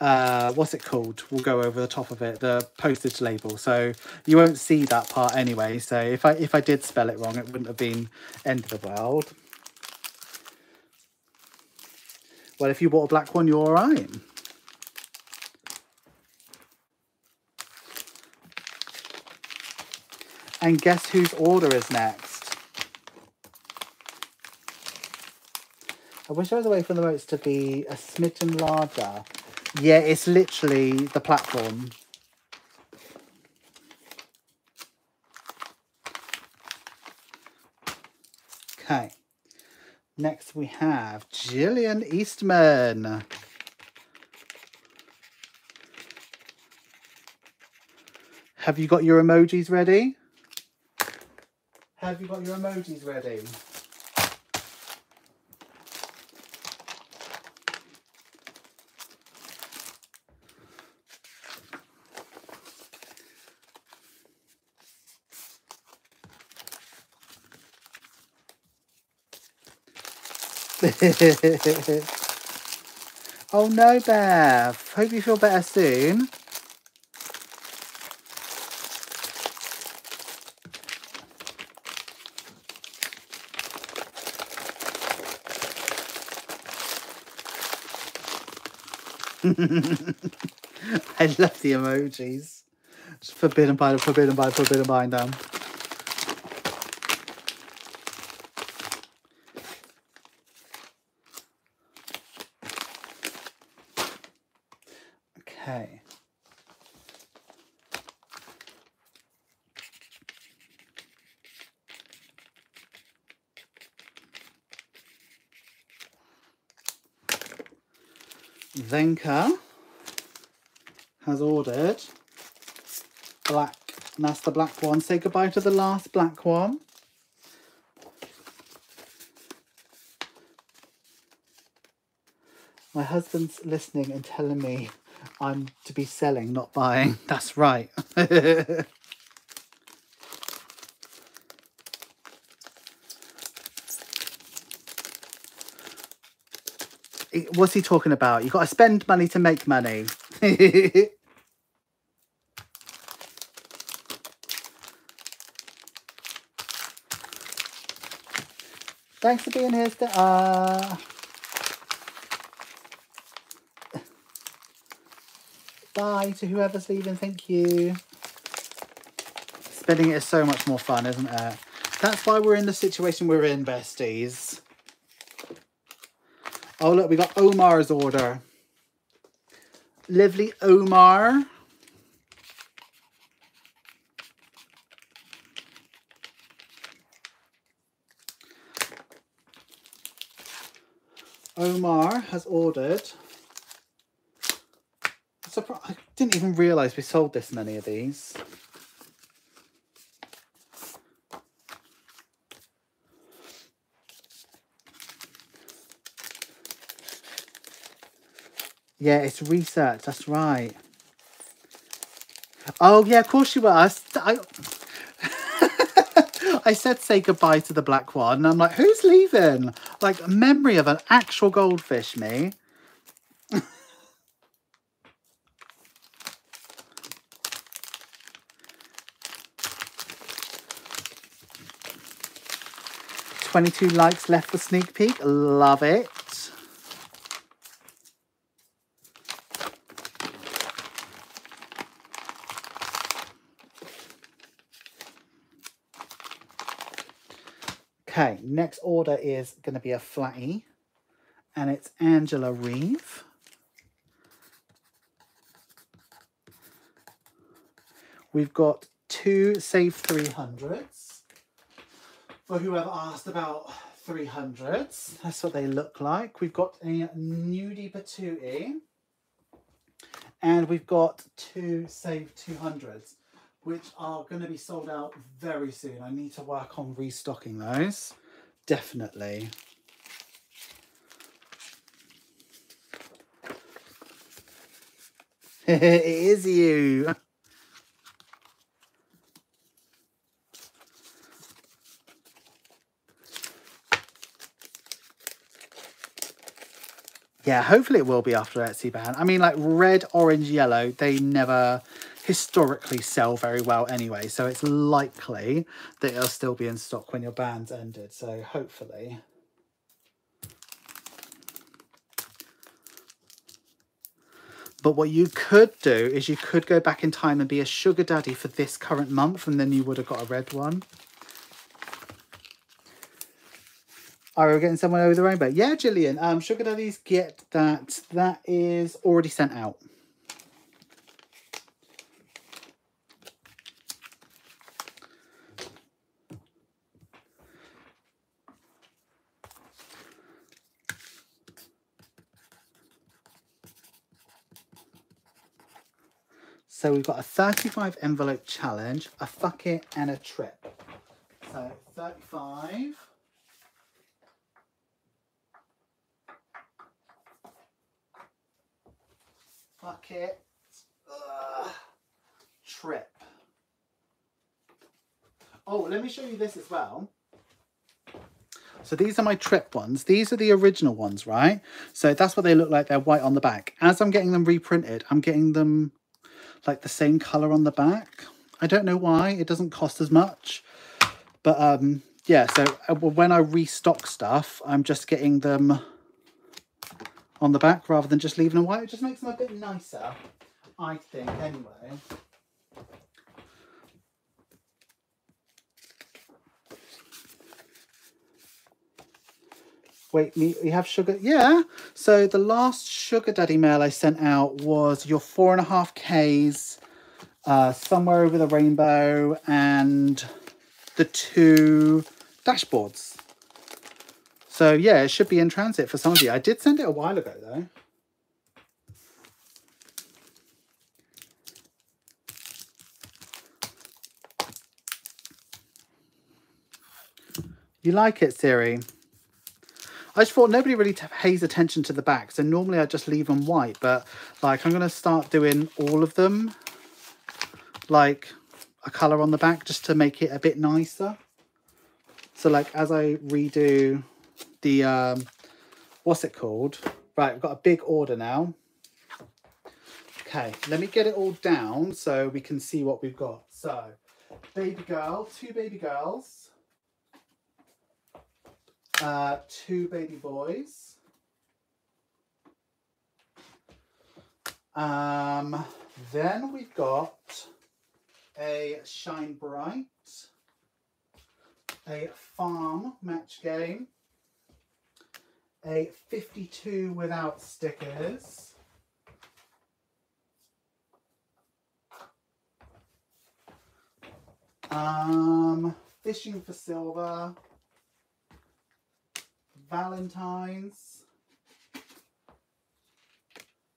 uh what's it called? We'll go over the top of it, the postage label. So you won't see that part anyway. So if I if I did spell it wrong, it wouldn't have been end of the world. Well, if you bought a black one, you're all right. And guess whose order is next? I wish I was a way for the notes to be a smidgen larger. Yeah, it's literally the platform. Okay. Next we have Gillian Eastman. Have you got your emojis ready? Have you got your emojis ready? oh no, Beth. Hope you feel better soon. I love the emojis. Forbidden by, forbidden by, forbidden by them. Okay. Venka has ordered black, and that's the black one. Say goodbye to the last black one. My husband's listening and telling me I'm to be selling, not buying. That's right. What's he talking about? You've got to spend money to make money. Thanks for being here. Uh, bye to whoever's leaving. Thank you. Spending it is so much more fun, isn't it? That's why we're in the situation we're in, besties. Oh, look, we got Omar's order. Lovely Omar. Omar has ordered. I didn't even realise we sold this many of these. Yeah, it's research. That's right. Oh, yeah, of course you were. I, I, I said say goodbye to the black one. I'm like, who's leaving? Like, a memory of an actual goldfish, me. Twenty-two likes left for sneak peek. Love it. Okay, next order is going to be a flatty, and it's Angela Reeve. We've got two Save 300s. For whoever asked about 300s, that's what they look like. We've got a Nudie Patootie. And we've got two Save 200s which are going to be sold out very soon. I need to work on restocking those definitely. it is you. Yeah, hopefully it will be after Etsy ban. I mean, like red, orange, yellow, they never, historically sell very well anyway. So it's likely that it'll still be in stock when your band's ended. So hopefully. But what you could do is you could go back in time and be a sugar daddy for this current month and then you would have got a red one. Are we getting someone over the rainbow? Yeah, Gillian. Um, Sugar Daddies get that. That is already sent out. So we've got a 35 envelope challenge, a fuck it, and a trip. So 35. bucket, Ugh. trip. Oh, let me show you this as well. So these are my trip ones. These are the original ones, right? So that's what they look like. They're white on the back. As I'm getting them reprinted, I'm getting them like the same color on the back. I don't know why. It doesn't cost as much. But um, yeah, so uh, when I restock stuff, I'm just getting them on the back rather than just leaving them white. It just makes them a bit nicer, I think, anyway. Wait, me, we have sugar. Yeah. So the last sugar daddy mail I sent out was your four and a half Ks, uh, somewhere over the rainbow, and the two dashboards. So yeah, it should be in transit for some of you. I did send it a while ago though. You like it, Siri? I just thought nobody really pays attention to the back. So normally I just leave them white, but like I'm going to start doing all of them like a colour on the back just to make it a bit nicer. So like as I redo the, um, what's it called? Right, I've got a big order now. Okay, let me get it all down so we can see what we've got. So, baby girl, two baby girls, uh, two baby boys, um, then we've got a Shine Bright, a Farm match game, a 52 without stickers. Um, Fishing for Silver. Valentine's.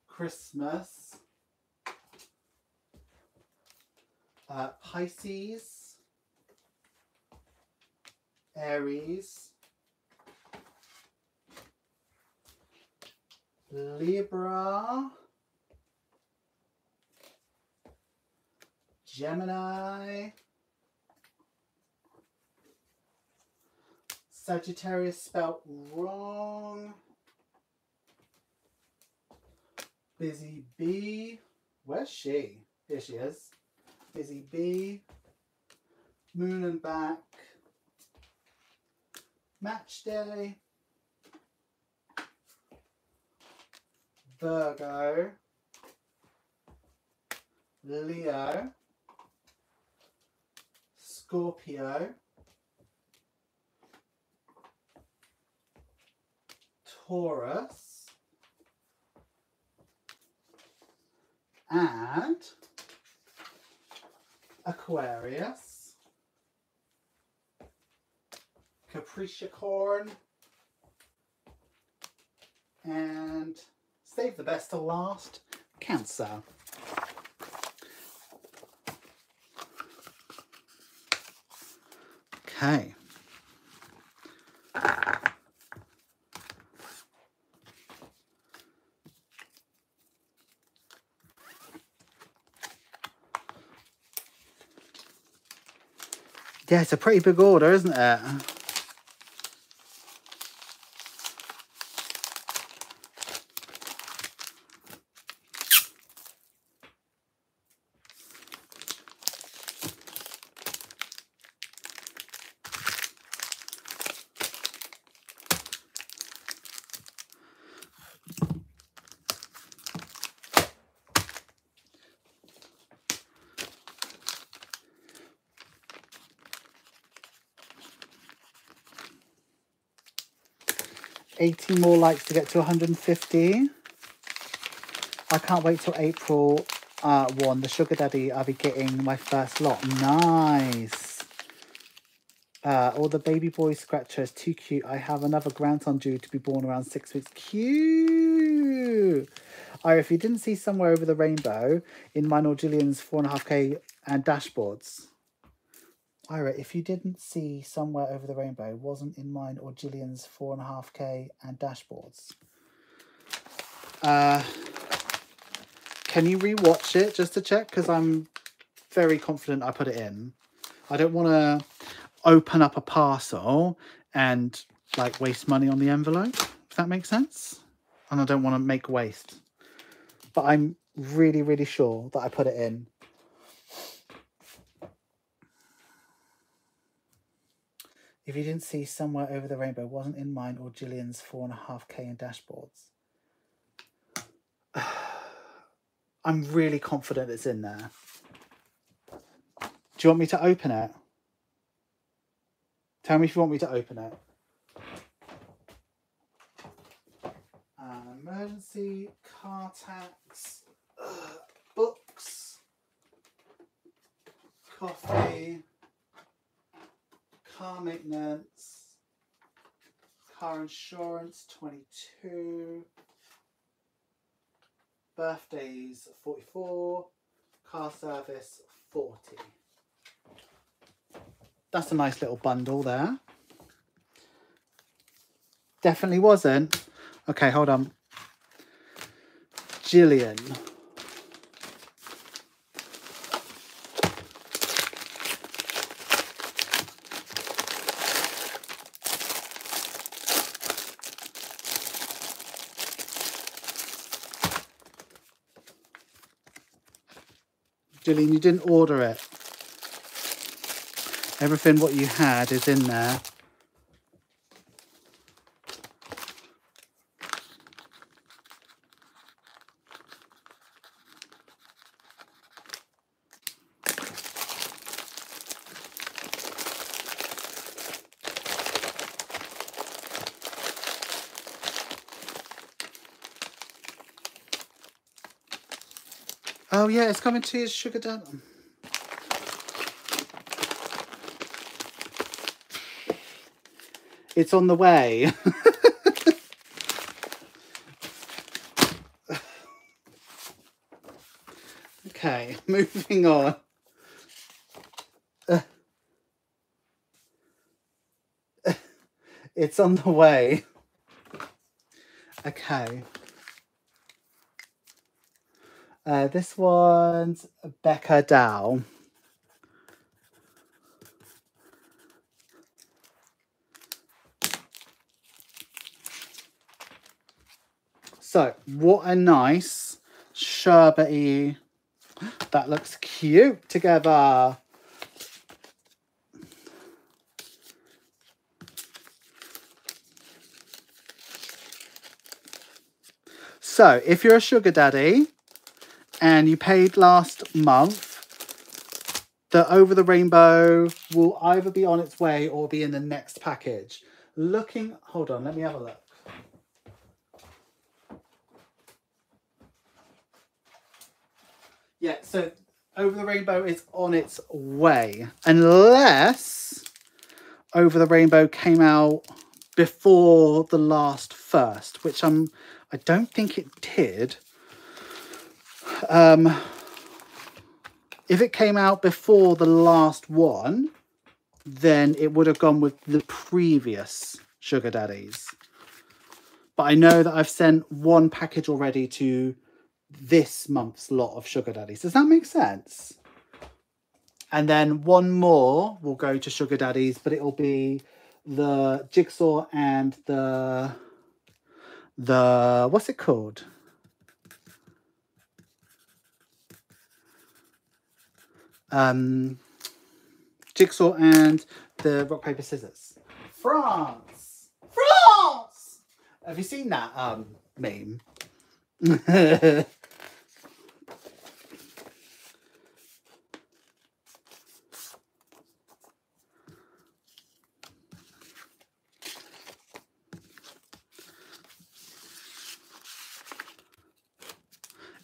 Christmas. Uh, Pisces. Aries. Libra, Gemini, Sagittarius spelt wrong, Busy Bee, where's she? Here she is, Busy Bee, Moon and Back, Match Day, Virgo, Leo, Scorpio, Taurus, and Aquarius, Capricorn, and Save the best to last. Cancer. Okay. Yeah, it's a pretty big order, isn't it? Eighty more likes to get to 150. I can't wait till April uh, 1. The Sugar Daddy, I'll be getting my first lot. Nice. Uh, all the baby boy scratchers, too cute. I have another grandson due to be born around six weeks. Cute. Oh, if you didn't see Somewhere Over the Rainbow in mine or Gillian's 4.5k and dashboards. Ira, if you didn't see Somewhere Over the Rainbow, wasn't in mine or Gillian's 4.5k and dashboards. Uh, can you rewatch it just to check? Because I'm very confident I put it in. I don't want to open up a parcel and like waste money on the envelope, if that makes sense. And I don't want to make waste. But I'm really, really sure that I put it in. If you didn't see Somewhere Over the Rainbow, wasn't in mine or Gillian's 4.5k in dashboards. I'm really confident it's in there. Do you want me to open it? Tell me if you want me to open it. Uh, emergency car tax, uh, books, coffee, car maintenance, car insurance 22, birthdays 44, car service 40. That's a nice little bundle there. Definitely wasn't. Okay, hold on. Gillian. Gillian, you didn't order it. Everything what you had is in there. Yeah, it's coming to your sugar daddy. It's on the way. okay, moving on. it's on the way. Okay. Uh, this one's Becca Dow. So, what a nice sherbety. That looks cute together. So, if you're a sugar daddy and you paid last month, the Over the Rainbow will either be on its way or be in the next package. Looking, hold on, let me have a look. Yeah, so Over the Rainbow is on its way. Unless Over the Rainbow came out before the last first, which I'm I don't think it did. Um if it came out before the last one, then it would have gone with the previous Sugar Daddies. But I know that I've sent one package already to this month's lot of Sugar Daddies. Does that make sense? And then one more will go to Sugar Daddies, but it'll be the Jigsaw and the the what's it called? Um, Jigsaw and the Rock Paper Scissors. France, France. Have you seen that um meme?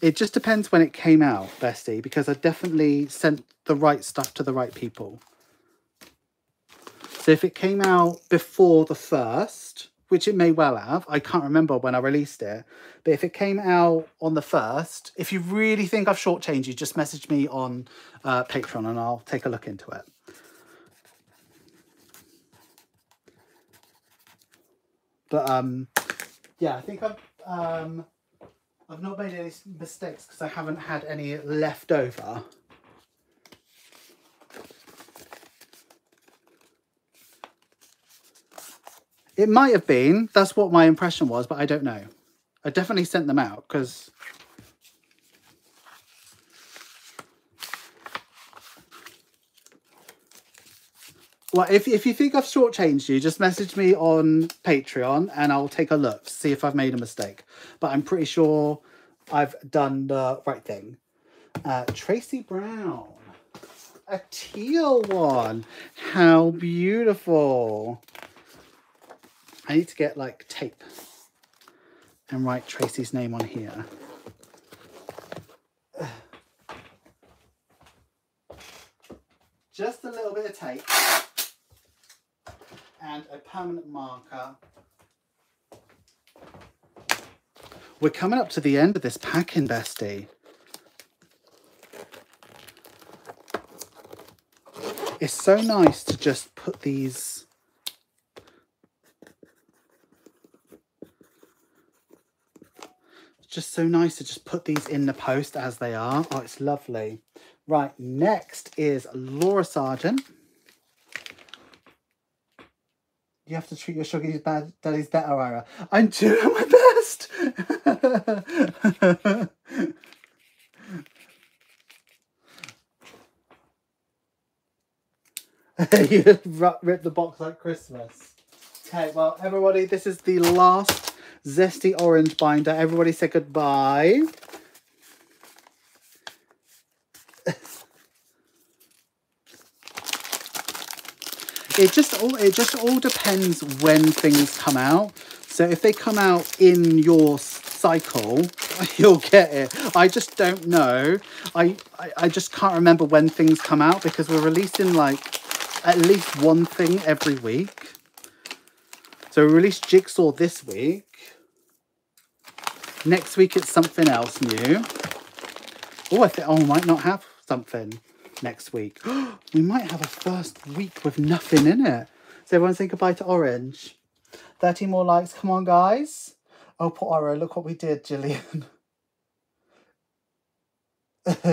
It just depends when it came out, Bestie, because I definitely sent the right stuff to the right people. So if it came out before the first, which it may well have, I can't remember when I released it, but if it came out on the first, if you really think I've shortchanged you, just message me on uh, Patreon and I'll take a look into it. But um, yeah, I think I've um, I've not made any mistakes because I haven't had any left over. It might have been. That's what my impression was, but I don't know. I definitely sent them out because Well, if, if you think I've shortchanged you, just message me on Patreon and I'll take a look, see if I've made a mistake. But I'm pretty sure I've done the right thing. Uh, Tracy Brown. A teal one. How beautiful. I need to get like tape and write Tracy's name on here. Just a little bit of tape and a permanent marker. We're coming up to the end of this packing, bestie. It's so nice to just put these just so nice to just put these in the post as they are. Oh, it's lovely. Right, next is Laura Sargent. You have to treat your sugar bad daddies better, Ira. I'm doing my best. you rip the box like Christmas. Okay, well, everybody, this is the last zesty orange binder. Everybody say goodbye. it just all it just all depends when things come out. So if they come out in your cycle, you'll get it. I just don't know. I, I, I just can't remember when things come out because we're releasing like at least one thing every week. So we released Jigsaw this week. Next week it's something else new. Oh, I think oh, I might not have something next week. we might have a first week with nothing in it. So everyone say goodbye to Orange. 30 more likes. Come on, guys. Oh, poor Oro. Look what we did, Gillian.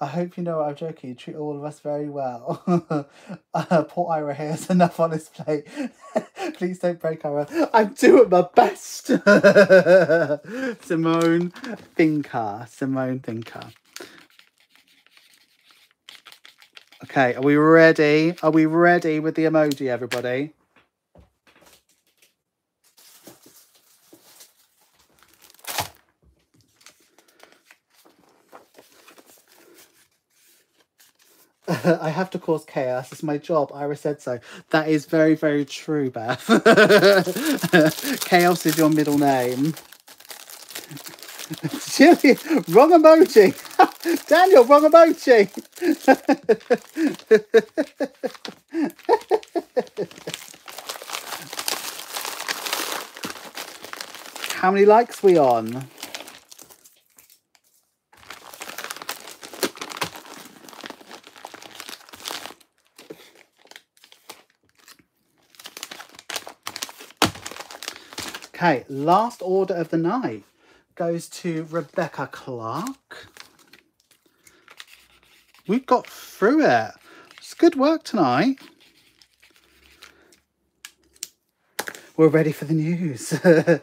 I hope you know I'm joking. You treat all of us very well. uh, poor Ira here has enough on his plate. Please don't break Ira. I'm doing my best. Simone Thinker. Simone Thinker. Okay, are we ready? Are we ready with the emoji, everybody? I have to cause chaos. It's my job. Ira said so. That is very, very true, Beth. chaos is your middle name. Gillian, wrong emoji. Daniel, wrong emoji. How many likes we on? Okay, last order of the night goes to Rebecca Clark. We've got through it. It's good work tonight. We're ready for the news. uh,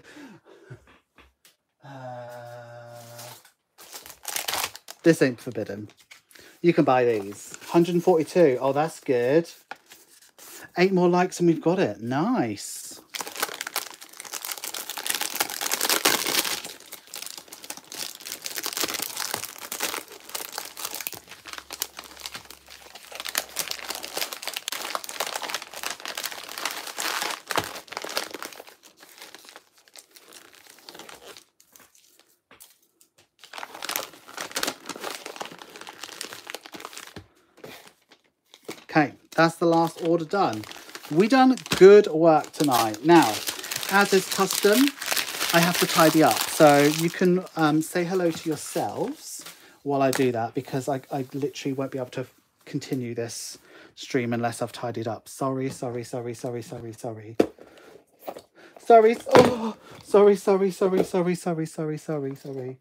this ain't forbidden. You can buy these. 142. Oh, that's good. Eight more likes and we've got it. Nice. Okay, order done. We done good work tonight. Now, as is custom, I have to tidy up. So you can um, say hello to yourselves while I do that because I, I literally won't be able to continue this stream unless I've tidied up. Sorry, sorry, sorry, sorry, sorry, sorry. Sorry, oh, sorry, sorry, sorry, sorry, sorry, sorry, sorry, sorry.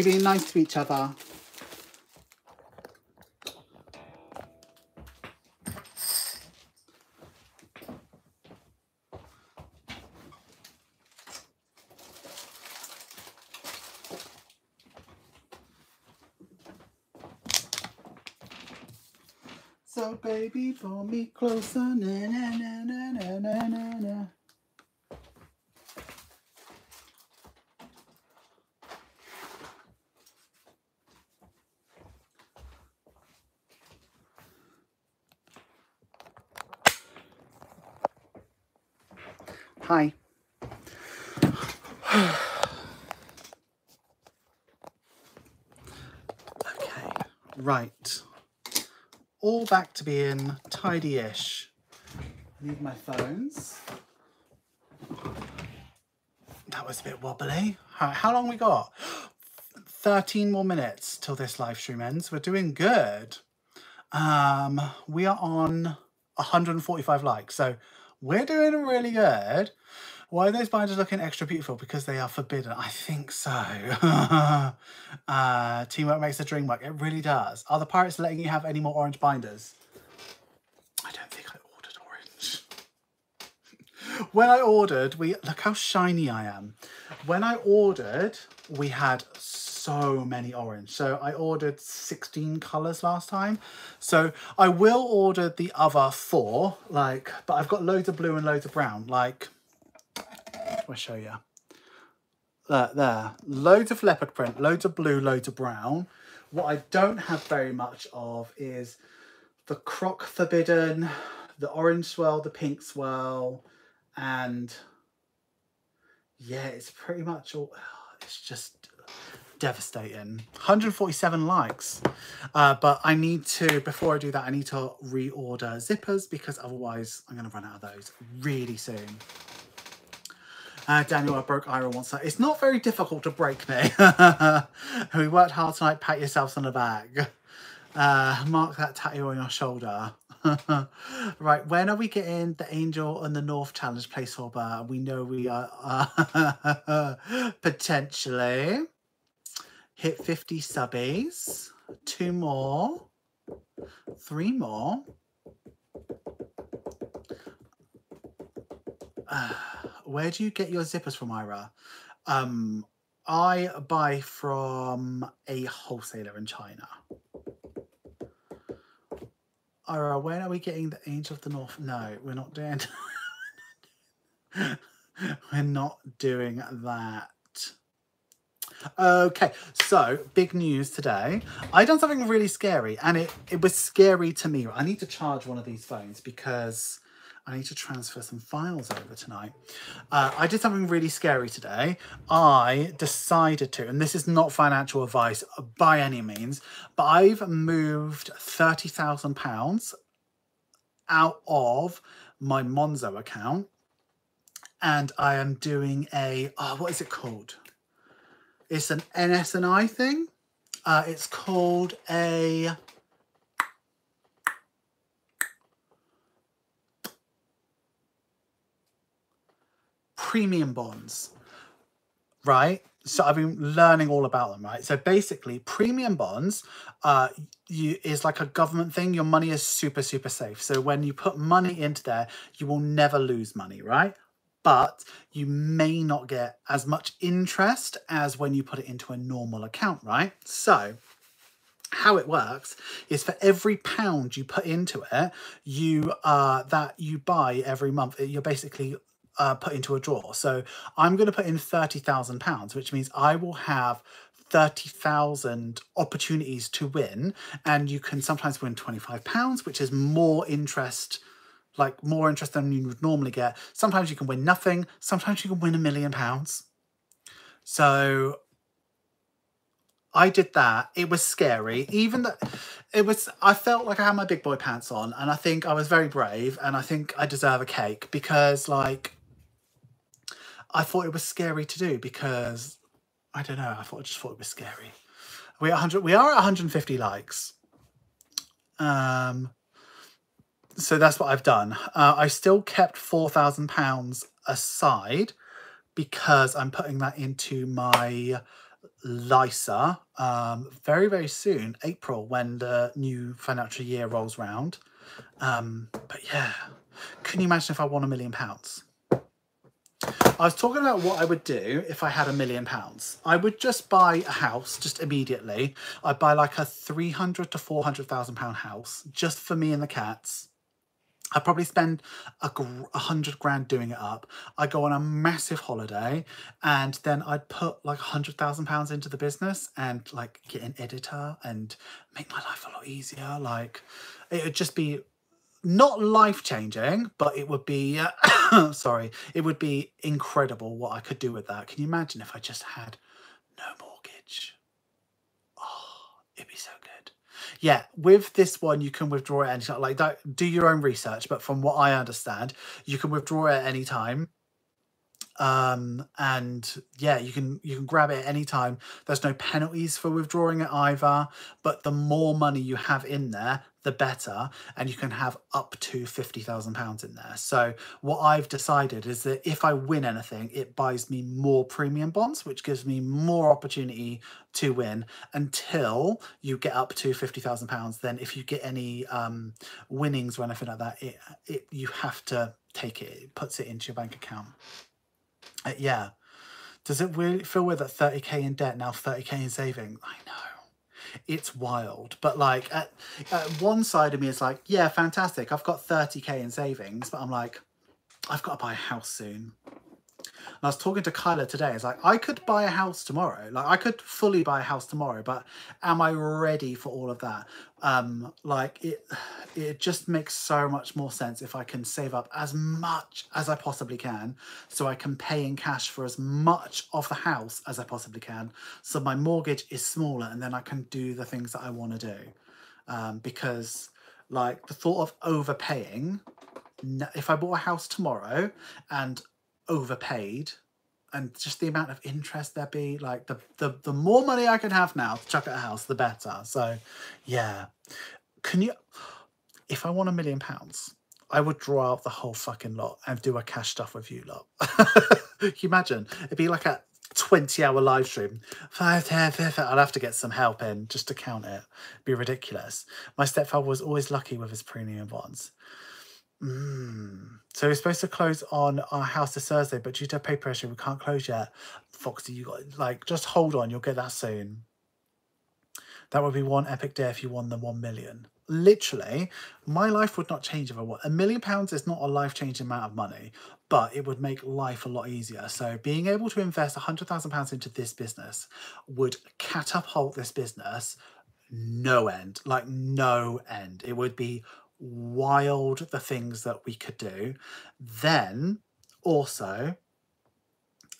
Are being nice to each other? So baby, pull me closer, na na na na na na na na. Hi. okay, right. All back to being tidy-ish. Need my phones. That was a bit wobbly. How, how long we got? 13 more minutes till this live stream ends. We're doing good. Um, we are on 145 likes, so we're doing really good. Why are those binders looking extra beautiful? Because they are forbidden. I think so. uh, teamwork makes the dream work. It really does. Are the pirates letting you have any more orange binders? I don't think I ordered orange. when I ordered, we look how shiny I am. When I ordered, we had so many orange. So I ordered 16 colors last time. So I will order the other four, like, but I've got loads of blue and loads of brown. Like, I'll show you. There, there. Loads of leopard print, loads of blue, loads of brown. What I don't have very much of is the croc forbidden, the orange swirl, the pink swirl, and yeah, it's pretty much all, it's just devastating. 147 likes. Uh, but I need to, before I do that, I need to reorder zippers because otherwise I'm going to run out of those really soon. Uh, Daniel, I broke Ira once. It's not very difficult to break me. we worked hard tonight. Pat yourselves on the back. Uh, mark that tattoo on your shoulder. right, when are we getting the Angel of the North Challenge placeholder? We know we are uh, potentially hit 50 subbies. Two more. Three more. Uh, where do you get your zippers from, Ira? Um, I buy from a wholesaler in China. Ira, when are we getting the Angel of the North? No, we're not doing. we're not doing that. Okay, so big news today. I done something really scary, and it it was scary to me. I need to charge one of these phones because I need to transfer some files over tonight. Uh, I did something really scary today. I decided to, and this is not financial advice by any means, but I've moved £30,000 out of my Monzo account and I am doing a, oh, what is it called? It's an NS&I thing. Uh, it's called a premium bonds, right? So I've been learning all about them, right? So basically, premium bonds uh, you, is like a government thing. Your money is super, super safe. So when you put money into there, you will never lose money, right? But you may not get as much interest as when you put it into a normal account, right? So how it works is for every pound you put into it, you uh, that you buy every month, you're basically uh, put into a drawer. So I'm going to put in £30,000, which means I will have 30,000 opportunities to win. And you can sometimes win £25, which is more interest, like more interest than you would normally get. Sometimes you can win nothing. Sometimes you can win a million pounds. So I did that. It was scary. Even that it was I felt like I had my big boy pants on and I think I was very brave and I think I deserve a cake because like I thought it was scary to do because I don't know, I thought I just thought it was scary. We are 100 we are at 150 likes. Um so that's what I've done. Uh, I still kept 4,000 pounds aside because I'm putting that into my LISA um, very, very soon, April, when the new financial year rolls round. Um, but yeah, can you imagine if I won a million pounds? I was talking about what I would do if I had a million pounds. I would just buy a house just immediately. I'd buy like a 300 to 400,000 pound house just for me and the cats. I'd probably spend a, hundred grand doing it up. I'd go on a massive holiday and then I'd put like a hundred thousand pounds into the business and like get an editor and make my life a lot easier. Like it would just be not life changing, but it would be, uh, sorry, it would be incredible what I could do with that. Can you imagine if I just had no mortgage? Oh, it'd be so good. Yeah, with this one, you can withdraw it anytime. Like, do your own research, but from what I understand, you can withdraw it any time um, and yeah, you can you can grab it at any time. There's no penalties for withdrawing it either. But the more money you have in there, the better, and you can have up to fifty thousand pounds in there. So what I've decided is that if I win anything, it buys me more premium bonds, which gives me more opportunity to win until you get up to fifty thousand pounds. Then if you get any um, winnings or anything like that, it, it you have to take it. It puts it into your bank account. Uh, yeah. Does it really feel weird that 30k in debt, now 30k in saving? I know. It's wild. But like at, at one side of me is like, yeah, fantastic. I've got 30k in savings, but I'm like, I've got to buy a house soon. I was talking to Kyla today. It's like, I could buy a house tomorrow. Like, I could fully buy a house tomorrow, but am I ready for all of that? Um, like, it, it just makes so much more sense if I can save up as much as I possibly can so I can pay in cash for as much of the house as I possibly can. So my mortgage is smaller and then I can do the things that I want to do. Um, because, like, the thought of overpaying if I bought a house tomorrow and overpaid and just the amount of interest there'd be like the, the the more money i can have now to chuck at a house the better. So yeah. Can you if i want a million pounds i would draw out the whole fucking lot and do a cash stuff with you lot. Can you imagine? It'd be like a 20 hour live stream. Five, ten, fifteen. i'll have to get some help in just to count it. It'd be ridiculous. My stepfather was always lucky with his premium bonds Mm. So we're supposed to close on our house this Thursday, but due to paper pressure, we can't close yet. Foxy, you got like just hold on, you'll get that soon. That would be one epic day if you won the one million. Literally, my life would not change if I won. A million pounds is not a life-changing amount of money, but it would make life a lot easier. So being able to invest a hundred thousand pounds into this business would catapult this business no end, like no end. It would be wild the things that we could do. Then also,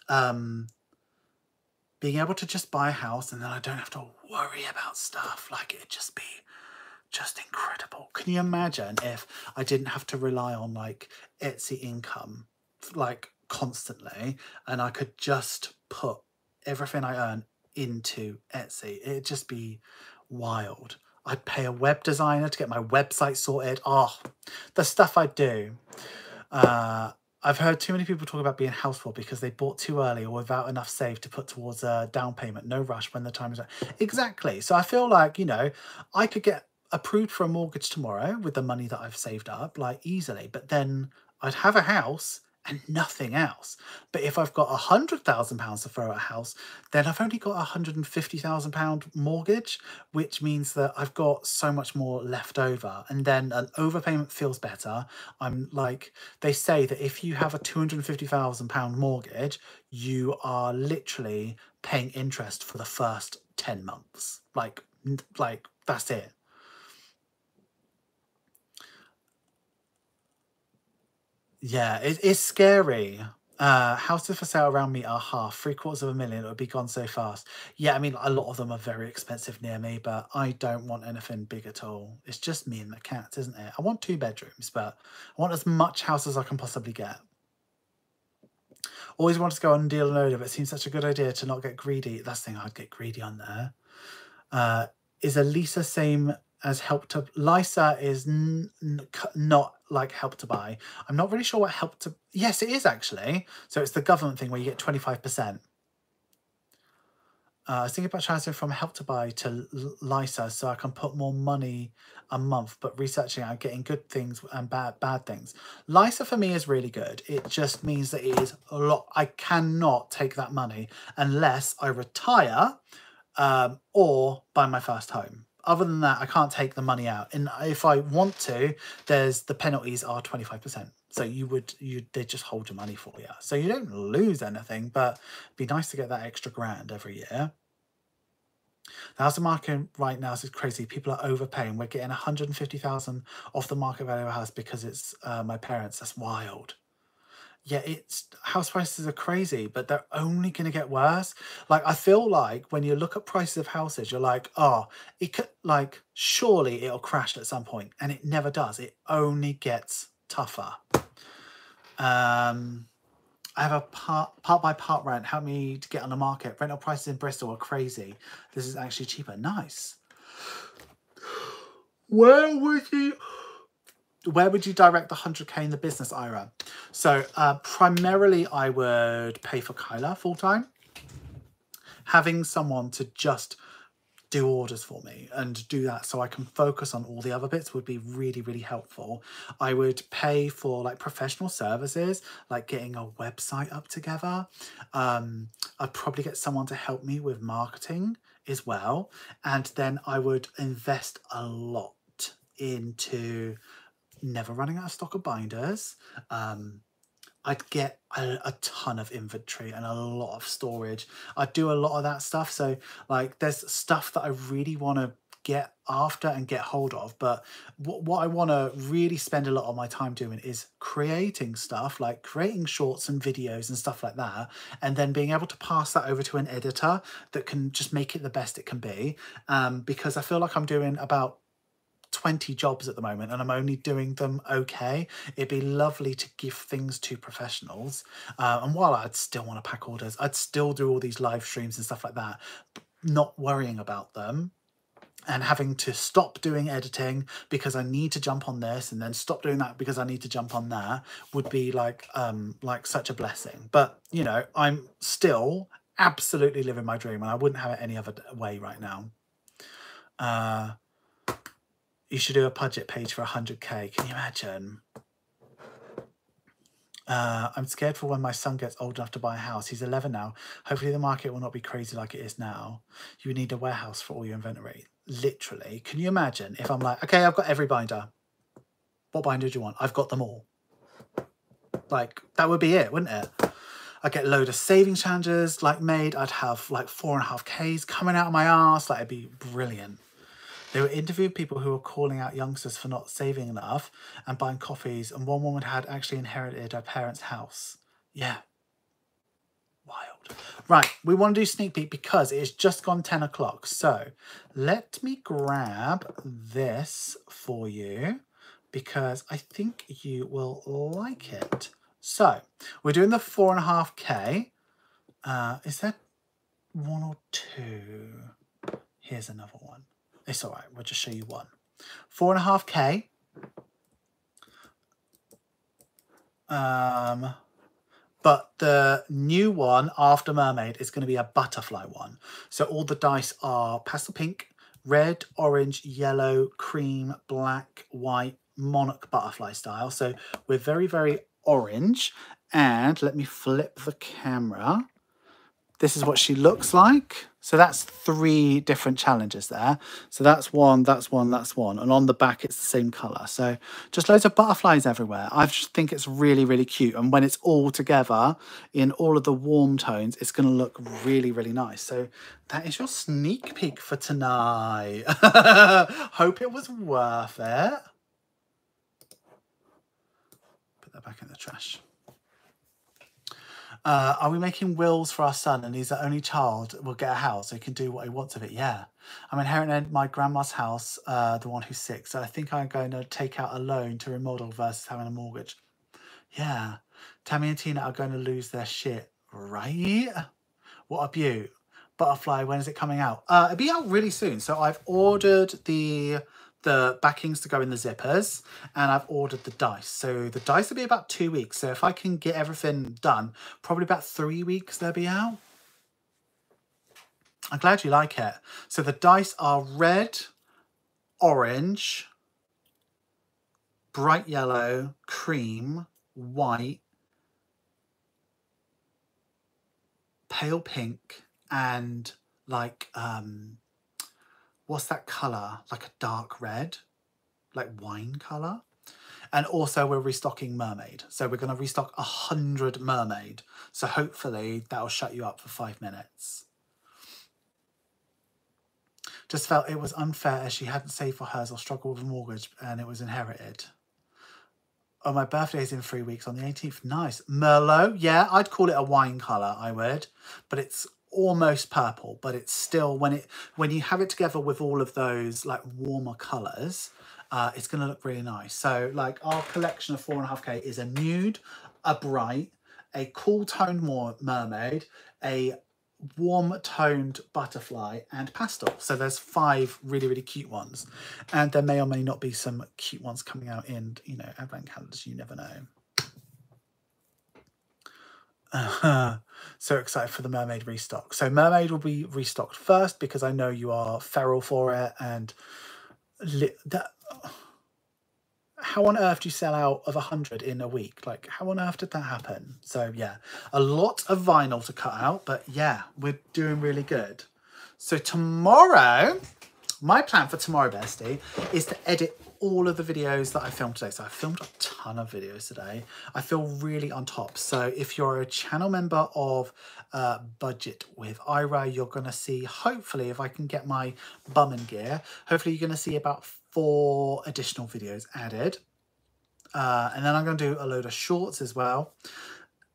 um, being able to just buy a house and then I don't have to worry about stuff. Like it'd just be just incredible. Can you imagine if I didn't have to rely on like Etsy income like constantly and I could just put everything I earn into Etsy? It'd just be wild. I'd pay a web designer to get my website sorted. Oh, the stuff I do. Uh, I've heard too many people talk about being houseful because they bought too early or without enough saved to put towards a down payment. No rush when the time is right. Exactly. So I feel like, you know, I could get approved for a mortgage tomorrow with the money that I've saved up, like easily, but then I'd have a house and nothing else. But if I've got a hundred thousand pounds to throw at a house, then I've only got a hundred and fifty thousand pound mortgage, which means that I've got so much more left over. And then an overpayment feels better. I'm like they say that if you have a two hundred and fifty thousand pound mortgage, you are literally paying interest for the first ten months. Like like that's it. Yeah, it, it's scary. Uh, houses for sale around me are half, three quarters of a million. It would be gone so fast. Yeah, I mean, a lot of them are very expensive near me, but I don't want anything big at all. It's just me and the cats, isn't it? I want two bedrooms, but I want as much house as I can possibly get. Always wanted to go on Deal and Order, but it seems such a good idea to not get greedy. That's the thing, I'd get greedy on there. Uh, is Elisa same as help to LISA is not like help to buy. I'm not really sure what help to. Yes, it is actually. So it's the government thing where you get 25%. Uh, I was thinking about transferring from help to buy to LISA so I can put more money a month, but researching I'm getting good things and bad bad things. LISA for me is really good. It just means that it is a lot. I cannot take that money unless I retire um, or buy my first home other than that, I can't take the money out. And if I want to, there's the penalties are 25%. So you would, you they just hold your money for you. So you don't lose anything, but it'd be nice to get that extra grand every year. The house market right now is crazy. People are overpaying. We're getting 150,000 off the market value of a house because it's uh, my parents. That's wild yeah, it's house prices are crazy, but they're only going to get worse. Like, I feel like when you look at prices of houses, you're like, oh, it could, like, surely it'll crash at some point, and it never does. It only gets tougher. Um, I have a part part buy part rent. Help me to get on the market. Rental prices in Bristol are crazy. This is actually cheaper. Nice. Where would you? Where would you direct the 100k in the business ira so uh, primarily i would pay for kyla full time having someone to just do orders for me and do that so I can focus on all the other bits would be really, really helpful. I would pay for like professional services, like getting a website up together. Um, I'd probably get someone to help me with marketing as well. And then I would invest a lot into never running out of stock of binders. Um, I'd get a, a, ton of inventory and a lot of storage. I do a lot of that stuff. So like there's stuff that I really want to get after and get hold of. But what, what I want to really spend a lot of my time doing is creating stuff like creating shorts and videos and stuff like that. And then being able to pass that over to an editor that can just make it the best it can be. Um, because I feel like I'm doing about 20 jobs at the moment and I'm only doing them okay. It'd be lovely to give things to professionals. Uh, and while I'd still want to pack orders, I'd still do all these live streams and stuff like that, not worrying about them and having to stop doing editing because I need to jump on this and then stop doing that because I need to jump on that would be like um like such a blessing. But you know, I'm still absolutely living my dream and I wouldn't have it any other way right now. Uh you should do a budget page for 100k. Can you imagine? Uh, I'm scared for when my son gets old enough to buy a house. He's 11 now. Hopefully the market will not be crazy like it is now. You need a warehouse for all your inventory. Literally. Can you imagine if I'm like, okay, I've got every binder. What binder do you want? I've got them all. Like, that would be it, wouldn't it? I'd get a load of savings challenges like made. I'd have like four and a half Ks coming out of my ass. Like, it'd be brilliant. They were interviewing people who were calling out youngsters for not saving enough and buying coffees, and one woman had actually inherited her parents' house. Yeah. Wild. Right, we want to do sneak peek because it's just gone 10 o'clock. So let me grab this for you because I think you will like it. So we're doing the four and a half K. Uh, is that one or two? Here's another one. It's all right. We'll just show you one. Four and a half K. Um, but the new one after Mermaid is going to be a butterfly one. So all the dice are pastel pink, red, orange, yellow, cream, black, white, monarch butterfly style. So we're very, very orange. And let me flip the camera. This is what she looks like. So that's three different challenges there. So that's one, that's one, that's one. And on the back, it's the same colour. So just loads of butterflies everywhere. I just think it's really, really cute. And when it's all together in all of the warm tones, it's going to look really, really nice. So that is your sneak peek for tonight. Hope it was worth it. Put that back in the trash. Uh, are we making wills for our son and he's the only child will get a house so he can do what he wants of it? Yeah. I'm inheriting my grandma's house, uh, the one who's sick. So I think I'm going to take out a loan to remodel versus having a mortgage. Yeah. Tammy and Tina are going to lose their shit, right? What a beaut. Butterfly, when is it coming out? Uh, it'll be out really soon. So I've ordered the the backings to go in the zippers and I've ordered the dice. So the dice will be about two weeks. So if I can get everything done, probably about three weeks they'll be out. I'm glad you like it. So the dice are red, orange, bright yellow, cream, white, pale pink, and like um what's that color? Like a dark red, like wine color. And also we're restocking Mermaid. So we're going to restock a 100 Mermaid. So hopefully that'll shut you up for five minutes. Just felt it was unfair as she hadn't saved for hers or struggled with a mortgage and it was inherited. Oh, my birthday is in three weeks on the 18th. Nice. Merlot. Yeah, I'd call it a wine colour, I would. But it's almost purple, but it's still when it when you have it together with all of those like warmer colours, uh, it's going to look really nice. So like our collection of four and a half K is a nude, a bright, a cool toned mermaid, a warm toned butterfly and pastel. So there's five really, really cute ones. And there may or may not be some cute ones coming out in, you know, advent calendars. You never know. So excited for the mermaid restock. So mermaid will be restocked first because I know you are feral for it and that how on earth do you sell out of a hundred in a week? Like how on earth did that happen? So yeah, a lot of vinyl to cut out, but yeah, we're doing really good. So tomorrow, my plan for tomorrow, bestie, is to edit all of the videos that I filmed today. So I filmed a ton of videos today. I feel really on top. So if you're a channel member of uh, Budget with Ira, you're going to see, hopefully, if I can get my bum in gear, hopefully you're going to see about four additional videos added. Uh, and then I'm going to do a load of shorts as well.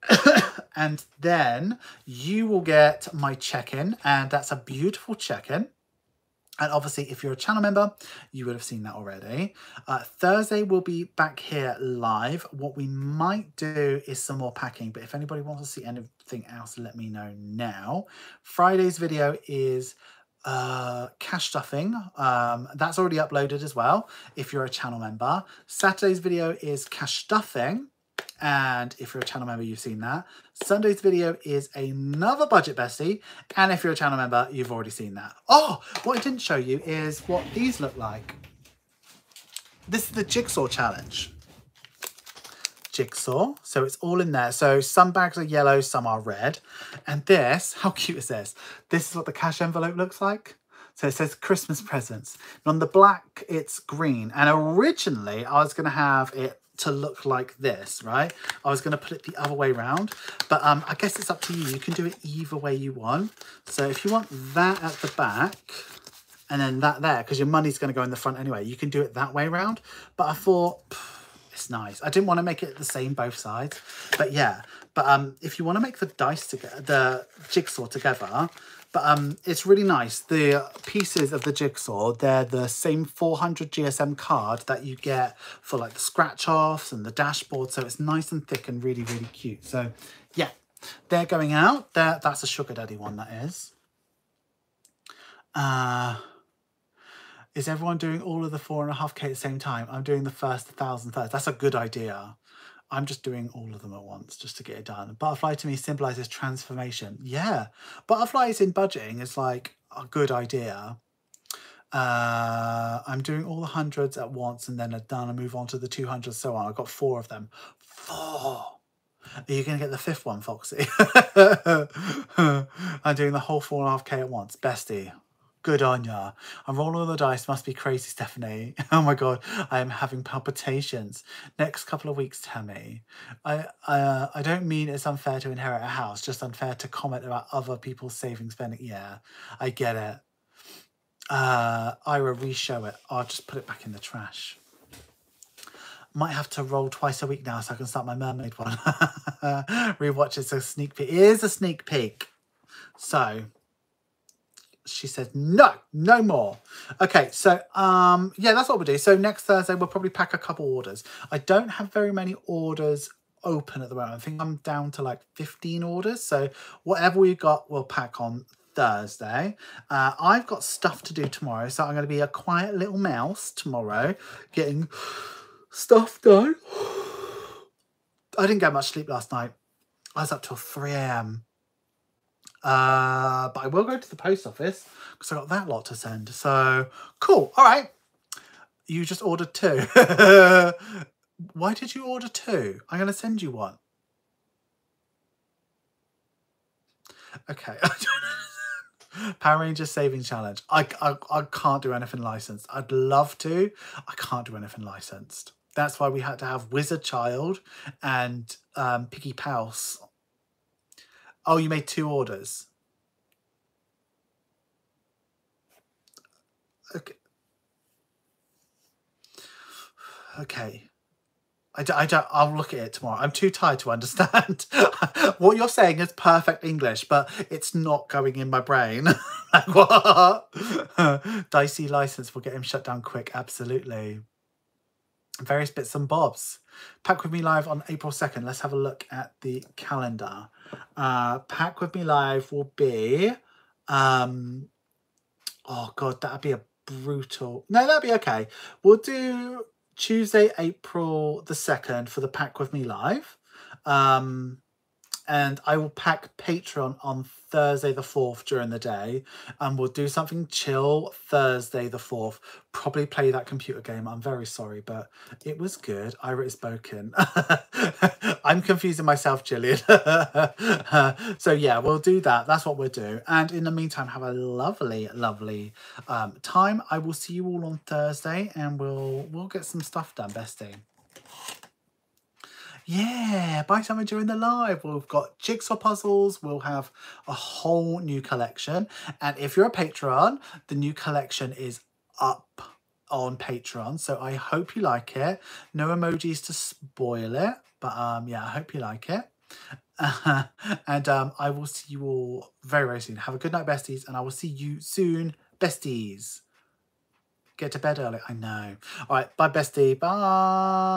and then you will get my check-in and that's a beautiful check-in and obviously, if you're a channel member, you would have seen that already. Uh, Thursday, we'll be back here live. What we might do is some more packing, but if anybody wants to see anything else, let me know now. Friday's video is uh, cash stuffing. Um, that's already uploaded as well, if you're a channel member. Saturday's video is cash stuffing. And if you're a channel member, you've seen that. Sunday's video is another budget bestie. And if you're a channel member, you've already seen that. Oh, what I didn't show you is what these look like. This is the Jigsaw Challenge. Jigsaw. So it's all in there. So some bags are yellow, some are red. And this, how cute is this? This is what the cash envelope looks like. So it says Christmas presents. And on the black, it's green. And originally, I was going to have it to look like this, right? I was going to put it the other way around, but um, I guess it's up to you. You can do it either way you want. So if you want that at the back and then that there, because your money's going to go in the front anyway, you can do it that way around. But I thought, it's nice. I didn't want to make it the same both sides, but yeah. But um, if you want to make the dice together, the jigsaw together, but um, it's really nice. The pieces of the jigsaw, they're the same 400 GSM card that you get for like the scratch offs and the dashboard. So it's nice and thick and really, really cute. So yeah, they're going out. They're, that's a Sugar Daddy one, that is. Uh, is everyone doing all of the four and a half K at the same time? I'm doing the first thousand first. That's a good idea. I'm just doing all of them at once just to get it done. Butterfly to me symbolizes transformation. Yeah. Butterflies in budgeting is like a good idea. Uh, I'm doing all the hundreds at once and then I'm done and move on to the 200 so on. I've got four of them. Four. Are you going to get the fifth one, Foxy? I'm doing the whole four and a half K at once. Bestie. Good on ya. I'm rolling the dice. Must be crazy, Stephanie. Oh my god, I am having palpitations. Next couple of weeks, Tammy. I uh, I don't mean it's unfair to inherit a house. Just unfair to comment about other people's saving spending. Yeah, I get it. Uh, Ira, re-show it. I'll just put it back in the trash. Might have to roll twice a week now so I can start my mermaid one. Rewatch it's a sneak peek. It is a sneak peek. So she says, no no more. Okay so um yeah that's what we'll do. So next thursday we'll probably pack a couple orders. I don't have very many orders open at the moment. I think i'm down to like 15 orders. So whatever we got we'll pack on thursday. Uh, i've got stuff to do tomorrow. So i'm going to be a quiet little mouse tomorrow getting stuff done. I didn't get much sleep last night. I was up till 3 a.m uh, but I will go to the post office because I got that lot to send. So cool. All right. You just ordered two. Why did you order two? I'm going to send you one. Okay. Power Rangers Saving Challenge. I, I, I can't do anything licensed. I'd love to. I can't do anything licensed. That's why we had to have Wizard Child and um, Piggy Pouse Oh, you made two orders. Okay. Okay. I don't, I don't, I'll look at it tomorrow. I'm too tired to understand. what you're saying is perfect English, but it's not going in my brain. what? Dicey license will get him shut down quick. Absolutely. Various bits and bobs. Pack with me live on April 2nd. Let's have a look at the calendar. Uh, Pack with me live will be, um, oh God, that'd be a brutal, no, that'd be okay. We'll do Tuesday, April the 2nd for the Pack with me live. Um, and I will pack Patreon on Thursday the 4th during the day and we'll do something chill Thursday the 4th. Probably play that computer game. I'm very sorry, but it was good. Ira is spoken. I'm confusing myself, Gillian. so yeah, we'll do that. That's what we'll do. And in the meantime, have a lovely, lovely um, time. I will see you all on Thursday and we'll we'll get some stuff done, bestie. Yeah, buy something during the live. We've got jigsaw puzzles. We'll have a whole new collection. And if you're a Patreon, the new collection is up on Patreon. So I hope you like it. No emojis to spoil it. But um, yeah, I hope you like it. And um, I will see you all very, very soon. Have a good night, besties. And I will see you soon, besties. Get to bed early. I know. All right. Bye, bestie. Bye.